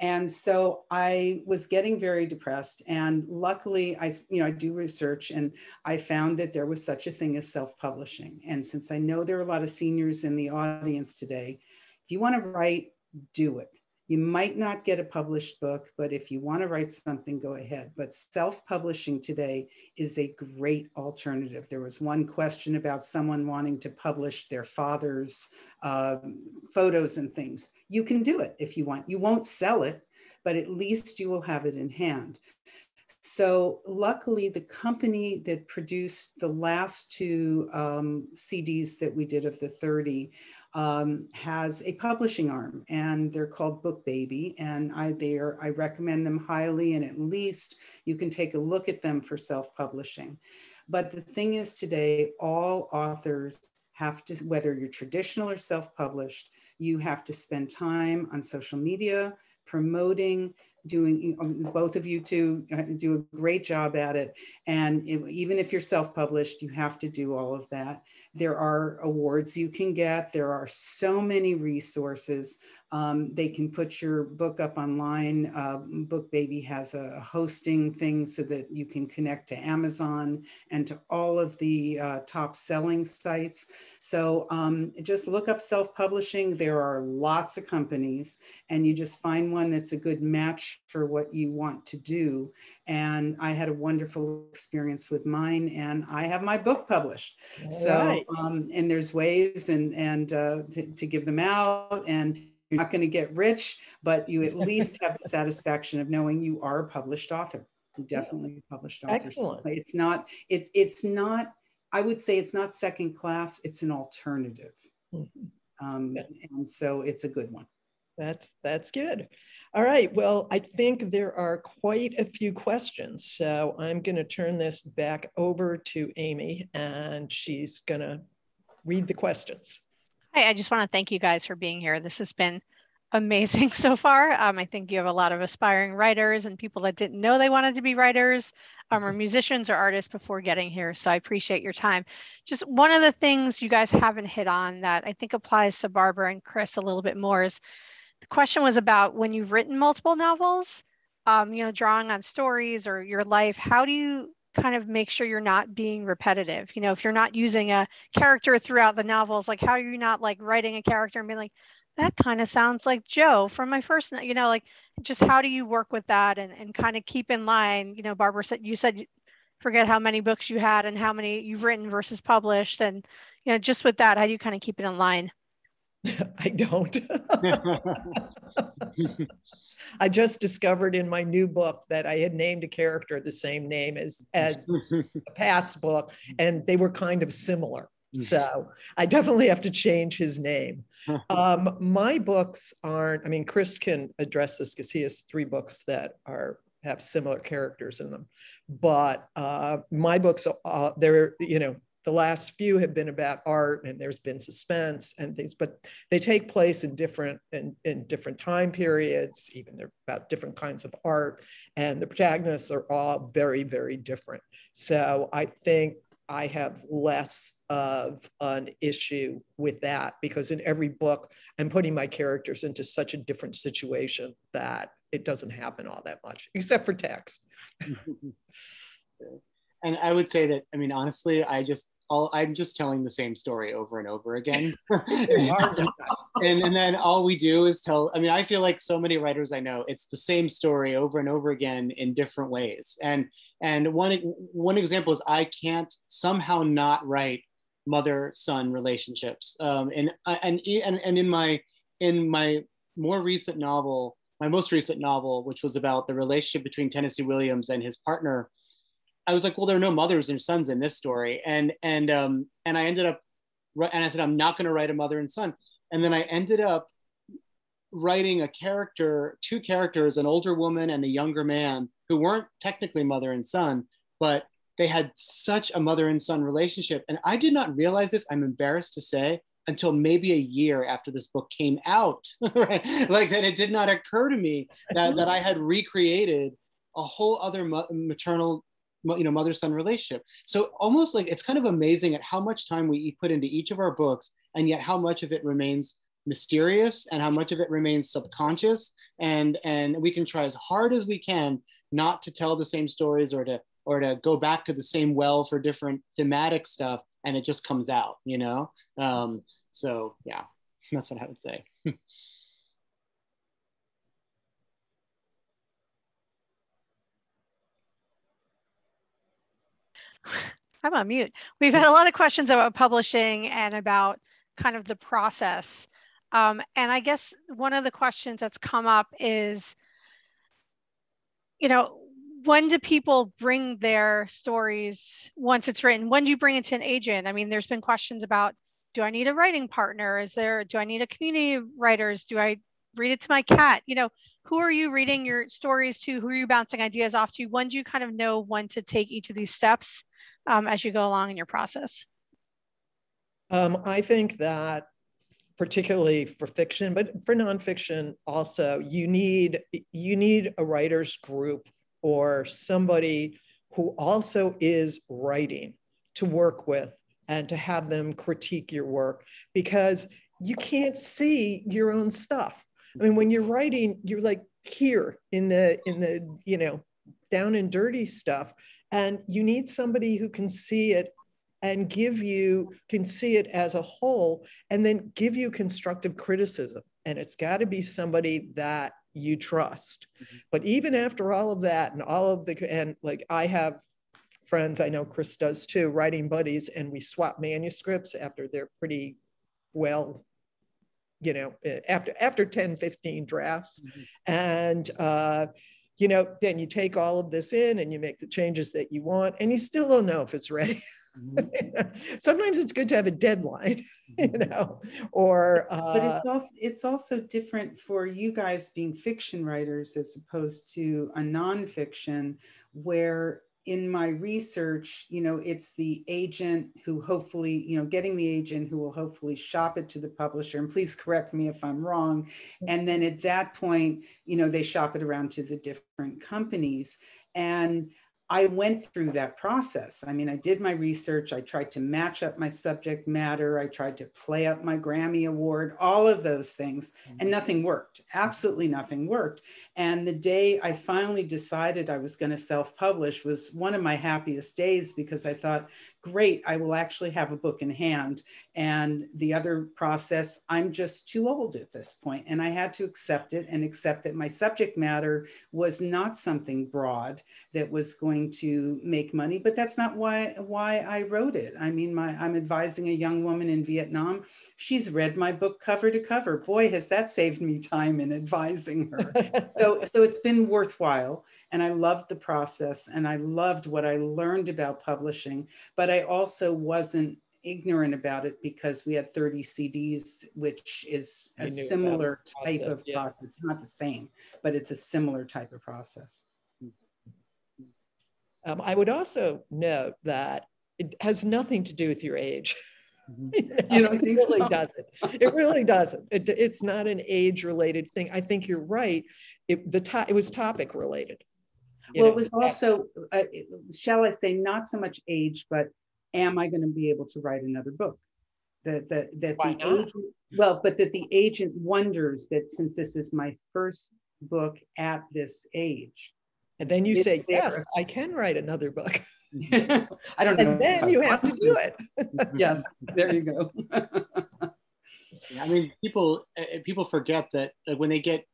And so I was getting very depressed. And luckily, I, you know, I do research and I found that there was such a thing as self-publishing. And since I know there are a lot of seniors in the audience today, if you want to write, do it. You might not get a published book, but if you want to write something, go ahead. But self publishing today is a great alternative. There was one question about someone wanting to publish their father's um, photos and things. You can do it if you want. You won't sell it, but at least you will have it in hand. So luckily, the company that produced the last two um, CDs that we did of the 30 um, has a publishing arm, and they're called Book Baby. And I they are, I recommend them highly, and at least you can take a look at them for self-publishing. But the thing is, today all authors have to, whether you're traditional or self-published, you have to spend time on social media promoting doing both of you two uh, do a great job at it. And it, even if you're self-published you have to do all of that. There are awards you can get. There are so many resources um, they can put your book up online. Uh, book Baby has a hosting thing so that you can connect to Amazon and to all of the uh, top selling sites. So um, just look up self publishing. There are lots of companies, and you just find one that's a good match for what you want to do. And I had a wonderful experience with mine, and I have my book published. All so, right. um, and there's ways and and uh, to, to give them out and you're not going to get rich, but you at *laughs* least have the satisfaction of knowing you are a published author. You definitely published author. Excellent. It's not, it's, it's not, I would say it's not second class, it's an alternative. Mm-hmm. Um, and so it's a good one. That's that's good. All right. Well, I think there are quite a few questions. So I'm going to turn this back over to Amy and she's going to read the questions. Hi, I just want to thank you guys for being here. This has been amazing *laughs* so far. Um, I think you have a lot of aspiring writers and people that didn't know they wanted to be writers um, or mm-hmm. musicians or artists before getting here. So I appreciate your time. Just one of the things you guys haven't hit on that I think applies to Barbara and Chris a little bit more is the question was about when you've written multiple novels, um, you know, drawing on stories or your life, how do you kind of make sure you're not being repetitive. You know, if you're not using a character throughout the novels, like how are you not like writing a character and being like, that kind of sounds like Joe from my first, you know, like just how do you work with that and, and kind of keep in line, you know, Barbara said, you said, forget how many books you had and how many you've written versus published. And, you know, just with that, how do you kind of keep it in line? *laughs* I don't. *laughs* *laughs* I just discovered in my new book that I had named a character the same name as as *laughs* a past book, and they were kind of similar. Mm. So I definitely have to change his name. Um, my books aren't. I mean, Chris can address this because he has three books that are have similar characters in them, but uh, my books, uh, they're you know the last few have been about art and there's been suspense and things but they take place in different in, in different time periods even they're about different kinds of art and the protagonists are all very very different. So i think i have less of an issue with that because in every book i'm putting my characters into such a different situation that it doesn't happen all that much except for text. *laughs* And i would say that i mean honestly i just all I'm just telling the same story over and over again. *laughs* *laughs* and, and then all we do is tell, I mean, I feel like so many writers I know, it's the same story over and over again in different ways. And and one one example is I can't somehow not write mother-son relationships. Um, and, and and and in my in my more recent novel, my most recent novel, which was about the relationship between Tennessee Williams and his partner, I was like, well, there are no mothers and sons in this story, and and um, and I ended up, and I said, I'm not going to write a mother and son, and then I ended up writing a character, two characters, an older woman and a younger man, who weren't technically mother and son, but they had such a mother and son relationship, and I did not realize this. I'm embarrassed to say until maybe a year after this book came out, *laughs* right? Like that, it did not occur to me that that I had recreated a whole other maternal you know mother son relationship. So almost like it's kind of amazing at how much time we put into each of our books and yet how much of it remains mysterious and how much of it remains subconscious and and we can try as hard as we can not to tell the same stories or to or to go back to the same well for different thematic stuff and it just comes out you know? Um, so yeah that's what i would say *laughs* I'm on mute. We've had a lot of questions about publishing and about kind of the process. Um, and I guess one of the questions that's come up is, you know, when do people bring their stories once it's written? When do you bring it to an agent? I mean, there's been questions about do I need a writing partner? Is there, do I need a community of writers? Do I read it to my cat? You know, who are you reading your stories to? Who are you bouncing ideas off to? When do you kind of know when to take each of these steps um, as you go along in your process? Um, I think that particularly for fiction, but for nonfiction also, you need you need a writers group or somebody who also is writing to work with and to have them critique your work because you can't see your own stuff. I mean, when you're writing, you're like here in the in the you know down and dirty stuff, and you need somebody who can see it and give you can see it as a whole and then give you constructive criticism and it's got to be somebody that you trust mm-hmm. but even after all of that and all of the and like i have friends i know chris does too writing buddies and we swap manuscripts after they're pretty well you know eh, after after 10 15 drafts mm-hmm. and uh you know then you take all of this in and you make the changes that you want and you still don't know if it's ready Mm-hmm. *laughs* Sometimes it's good to have a deadline, *laughs* you mm-hmm. know, or. Uh, but it's also, it's also different for you guys being fiction writers as opposed to a nonfiction where in my research, you know, it's the agent who hopefully, you know, getting the agent who will hopefully shop it to the publisher. And please correct me if I'm wrong. Mm-hmm. And then at that point, you know, they shop it around to the different companies. And I went through that process. I mean, I did my research. I tried to match up my subject matter. I tried to play up my Grammy Award, all of those things, and mm-hmm. nothing worked. Absolutely nothing worked. And the day I finally decided I was going to self publish was one of my happiest days because I thought, great, I will actually have a book in hand. And the other process, I'm just too old at this point, And I had to accept it and accept that my subject matter was not something broad that was going to make money, but that's not why, why I wrote it. I mean, my, I'm advising a young woman in Vietnam. She's read my book cover to cover. Boy, has that saved me time in advising her. *laughs* so, so it's been worthwhile. And I loved the process and I loved what I learned about publishing. But I also wasn't ignorant about it because we had 30 CDs, which is a similar type process, of yeah. process. It's not the same, but it's a similar type of process. Um, I would also note that it has nothing to do with your age. Mm-hmm. *laughs* you know, it really so? doesn't. It really doesn't. It, it's not an age-related thing. I think you're right. It, the to- it was topic related. Well, know, it was also, uh, shall I say, not so much age, but am I going to be able to write another book? That that that Why the not? agent, well, but that the agent wonders that since this is my first book at this age, and then you say, there. "Yes, I can write another book." *laughs* I don't know. And then you have to do it. *laughs* yes, there you go. I mean, people uh, people forget that when they get,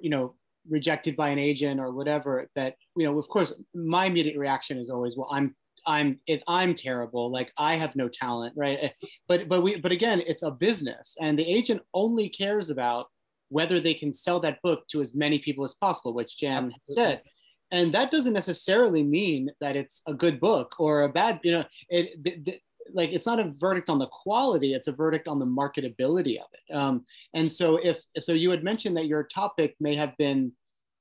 you know, rejected by an agent or whatever that you know of course my immediate reaction is always well i'm i'm it, i'm terrible like i have no talent right but but we but again it's a business and the agent only cares about whether they can sell that book to as many people as possible which jan said. And that doesn't necessarily mean that it's a good book or a bad you know it the, the, like it's not a verdict on the quality it's a verdict on the marketability of it. Um, and so if so you had mentioned that your topic may have been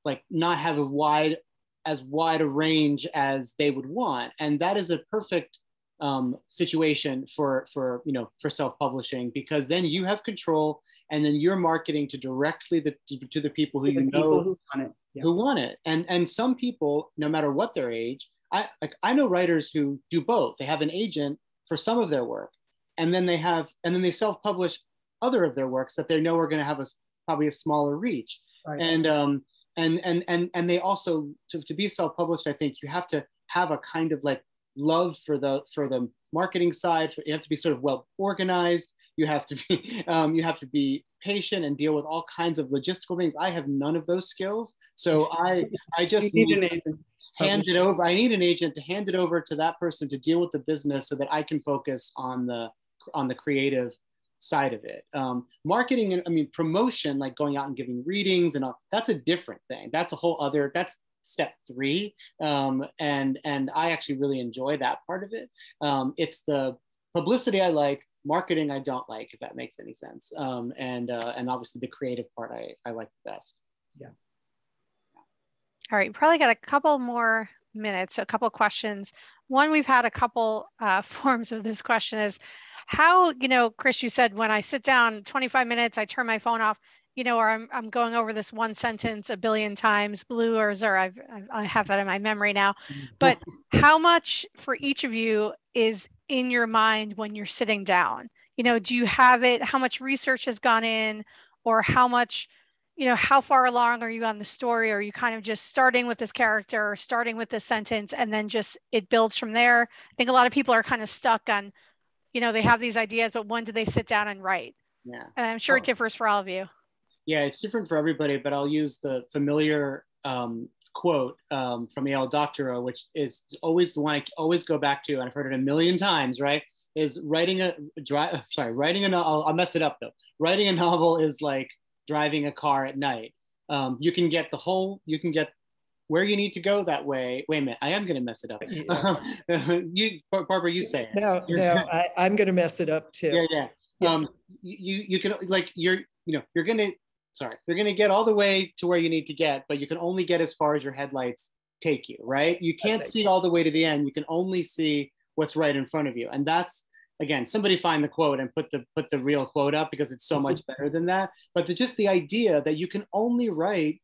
like not have a wide as wide a range as they would want and that is a perfect um, situation for for you know for self-publishing because then you have control and then you're marketing to directly the, to, the people who the you people know who want it yeah. who want it and and some people no matter what their age I like I know writers who do both they have an agent for some of their work and then they have and then they self-publish other of their works that they know are going to have a probably a smaller reach right. and um and and and and they also to, to be self-published i think you have to have a kind of like love for the for the marketing side for, you have to be sort of well organized you have to be *laughs* um, you have to be patient and deal with all kinds of logistical things i have none of those skills so i i just need, need an agent hand it over i need an agent to hand it over to that person to deal with the business so that i can focus on the on the creative side of it. Um, marketing and I mean promotion, like going out and giving readings and all, that's a different thing. That's a whole other. That's step three. Um, and, and I actually really enjoy that part of it. Um, it's the publicity I like, marketing I don't like, if that makes any sense. Um, and, uh, and obviously the creative part I, I like the best. Yeah. All right, probably got a couple more minutes, a couple questions. One, we've had a couple uh, *laughs* forms of this question is how, you know, Chris, you said when I sit down 25 minutes, I turn my phone off, you know, or I'm, I'm going over this one sentence a billion times, blue or or I've, I have that in my memory now. But how much for each of you is in your mind when you're sitting down? You know, do you have it? How much research has gone in or how much you know, how far along are you on the story? Or are you kind of just starting with this character or starting with this sentence and then just it builds from there? I think a lot of people are kind of stuck on, you know, they have these ideas, but when do they sit down and write? Yeah. And I'm sure oh. it differs for all of you. Yeah, it's different for everybody, but I'll use the familiar um, quote um, from E.L. Doctorow, which is always the one I always go back to, and I've heard it a million times, right? Is writing a, dry, sorry, writing a novel, I'll mess it up though. Writing a novel is like driving a car at night. Um, you can get the whole, you can get where you need to go that way. Wait a minute, I am going to mess it up. Yeah. *laughs* you, Barbara, you say it. No, no, I, am going to mess it up too. Yeah, yeah. yeah. Um, you, you can like you're, you know, you're going to, sorry, you're going to get all the way to where you need to get, but you can only get as far as your headlights take you, right? You can't see all the way to the end. You can only see what's right in front of you, and that's again somebody find the quote and put the put the real quote up because it's so much better than that but the, just the idea that you can only write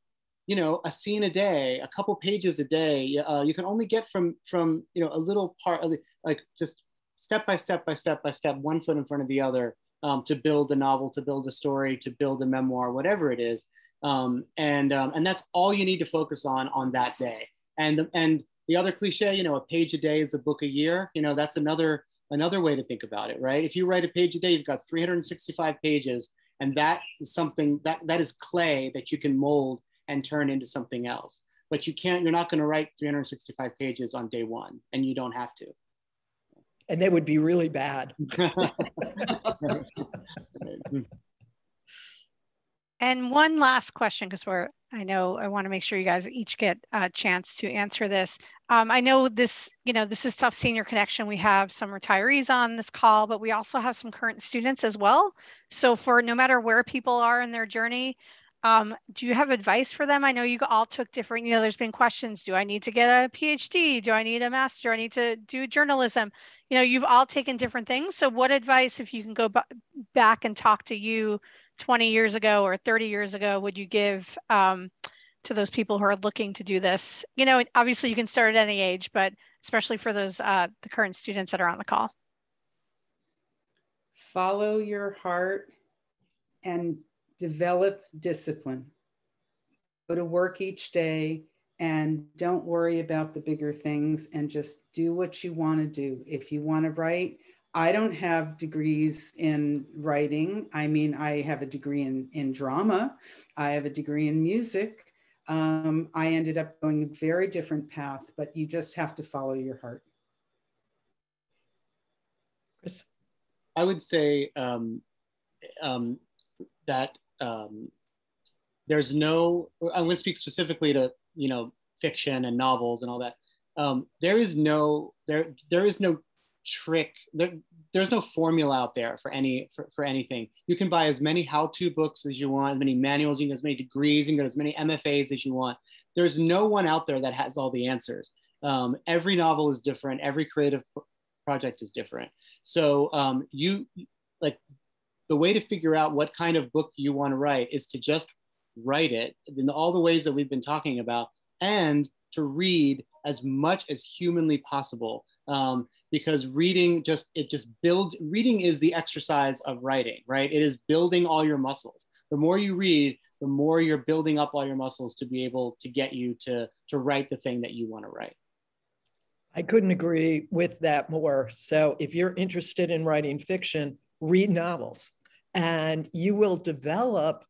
you know a scene a day a couple pages a day uh, you can only get from from you know a little part of the, like just step by step by step by step one foot in front of the other um, to build a novel to build a story to build a memoir whatever it is um, and um, and that's all you need to focus on on that day and and the other cliche you know a page a day is a book a year you know that's another another way to think about it, right? If you write a page a day, you've got 365 pages, and that is something that that is clay that you can mold and turn into something else. But you can't, you're not going to write 365 pages on day one, and you don't have to. And they would be really bad. *laughs* And one last question, because we're, I know I want to make sure you guys each get a chance to answer this. Um, I know this, you know, this is Tufts Senior Connection. We have some retirees on this call, but we also have some current students as well. So for no matter where people are in their journey, um, do you have advice for them? I know you all took different, you know, there's been questions. Do I need to get a PhD? Do I need a master? I need to do journalism? You know, you've all taken different things. So what advice, if you can go back and talk to you 20 years ago or 30 years ago would you give um, to those people who are looking to do this? You know, obviously you can start at any age, but especially for those uh, the current students that are on the call. Follow your heart and develop discipline. Go to work each day and don't worry about the bigger things and just do what you want to do. If you want to write, I don't have degrees in writing. I mean, I have a degree in, in drama, I have a degree in music. Um, I ended up going a very different path, but you just have to follow your heart. Chris? I would say um, um, that um, there's no, I'm going to speak specifically to, you know, fiction and novels and all that. Um, there is no, there, there is no trick there, there's no formula out there for any for, for anything. You can buy as many how-to books as you want as many manuals you can get as many degrees you can get as many mfas as you want. There's no one out there that has all the answers. Um, every novel is different. Every creative project is different. So um, you like the way to figure out what kind of book you want to write is to just write it in all the ways that we've been talking about and to read as much as humanly possible. Um, because reading just it just builds reading is the exercise of writing right? It is building all your muscles. The more you read the more you're building up all your muscles to be able to get you to to write the thing that you want to write. I couldn't agree with that more. So if you're interested in writing fiction read novels and you will develop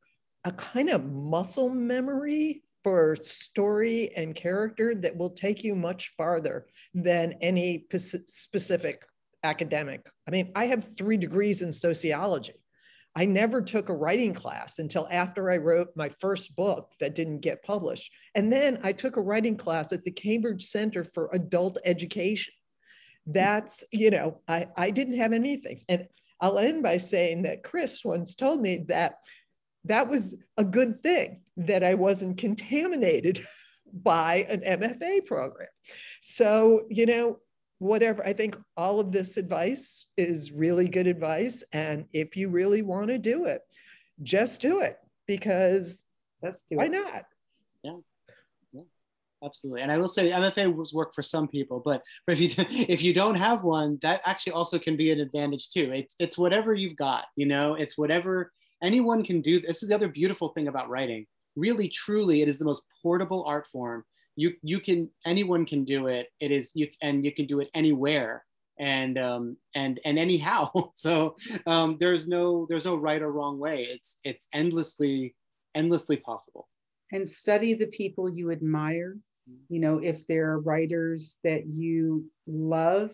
a kind of muscle memory for story and character that will take you much farther than any specific academic. I mean, I have three degrees in sociology. I never took a writing class until after I wrote my first book that didn't get published. And then I took a writing class at the Cambridge Center for Adult Education. That's, you know, I, I didn't have anything. And I'll end by saying that Chris once told me that that was a good thing that I wasn't contaminated *laughs* by an MFA program. So, you know, whatever, I think all of this advice is really good advice. And if you really want to do it, just do it because Let's do why it. not? Absolutely. And I will say the MFA was work for some people, but, but if you *laughs* if you don't have one, that actually also can be an advantage too. It's it's whatever you've got, you know, it's whatever anyone can do. This is the other beautiful thing about writing. Really, truly, it is the most portable art form. You you can anyone can do it. It is you and you can do it anywhere and um, and and anyhow. *laughs* So um, there's no there's no right or wrong way. It's it's endlessly endlessly possible. and study the people you admire. You know, if there are writers that you love,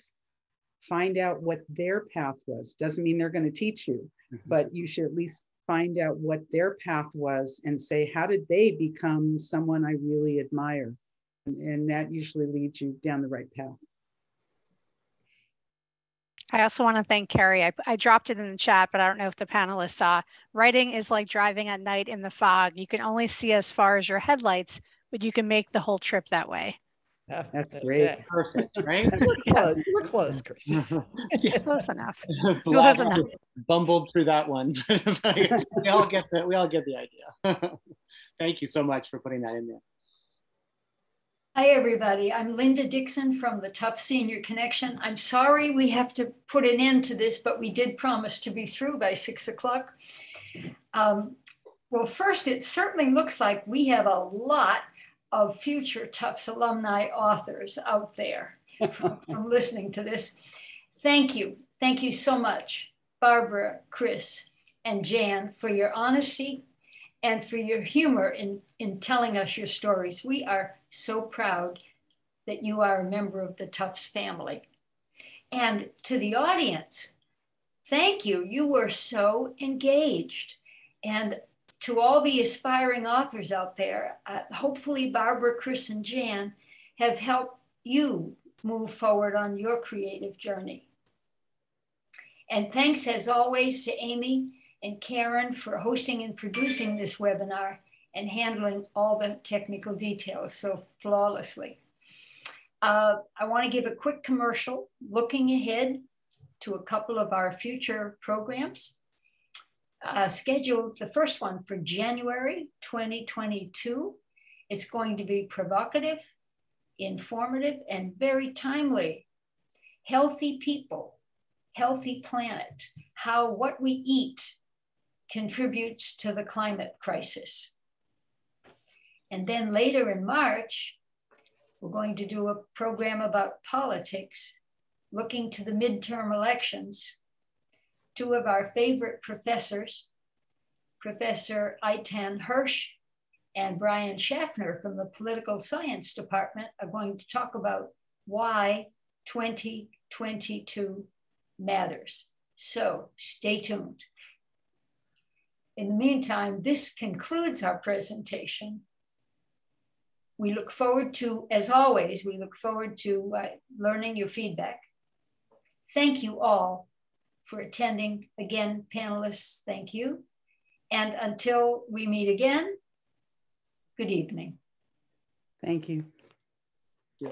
find out what their path was. Doesn't mean they're going to teach you, mm-hmm. but you should at least find out what their path was and say, how did they become someone I really admire? And, and that usually leads you down the right path. I also want to thank Carrie. I, I dropped it in the chat, but I don't know if the panelists saw. Writing is like driving at night in the fog. You can only see as far as your headlights, but you can make the whole trip that way. Yeah, That's great. that- *laughs* Perfect, *laughs* right? We're close, we're close, *laughs* Chris. Yeah. Close enough. Glad Close enough. I bumbled through that one. we all get the we all get the idea. Thank you so much for putting that in there. Hi, everybody. I'm Linda Dixon from the Tufts Senior Connection. I'm sorry we have to put an end to this, but we did promise to be through by six o'clock. Um, well, first, it certainly looks like we have a lot of future Tufts alumni authors out there from, *laughs* from listening to this. Thank you. Thank you so much, Barbara, Chris, and Jan, for your honesty and for your humor in, in telling us your stories. We are so proud that you are a member of the Tufts family. And to the audience, thank you. You were so engaged. And to all the aspiring authors out there, uh, hopefully Barbara, Chris, and Jan have helped you move forward on your creative journey. And thanks as always to Amy and Karen for hosting and producing this webinar and handling all the technical details so flawlessly. Uh, I want to give a quick commercial looking ahead to a couple of our future programs. Uh, scheduled the first one for January 2022. It's going to be provocative, informative, and very timely. Healthy people, healthy planet, how what we eat contributes to the climate crisis. And then later in March, we're going to do a program about politics, looking to the midterm elections. Two of our favorite professors, Professor Eitan Hersh and Brian Schaffner from the Political Science Department, are going to talk about why 2022 matters. So stay tuned. In the meantime, this concludes our presentation. We look forward to, as always, we look forward to uh, learning your feedback. Thank you all for attending. Again, panelists, thank you. And until we meet again, good evening. Thank you. Yeah.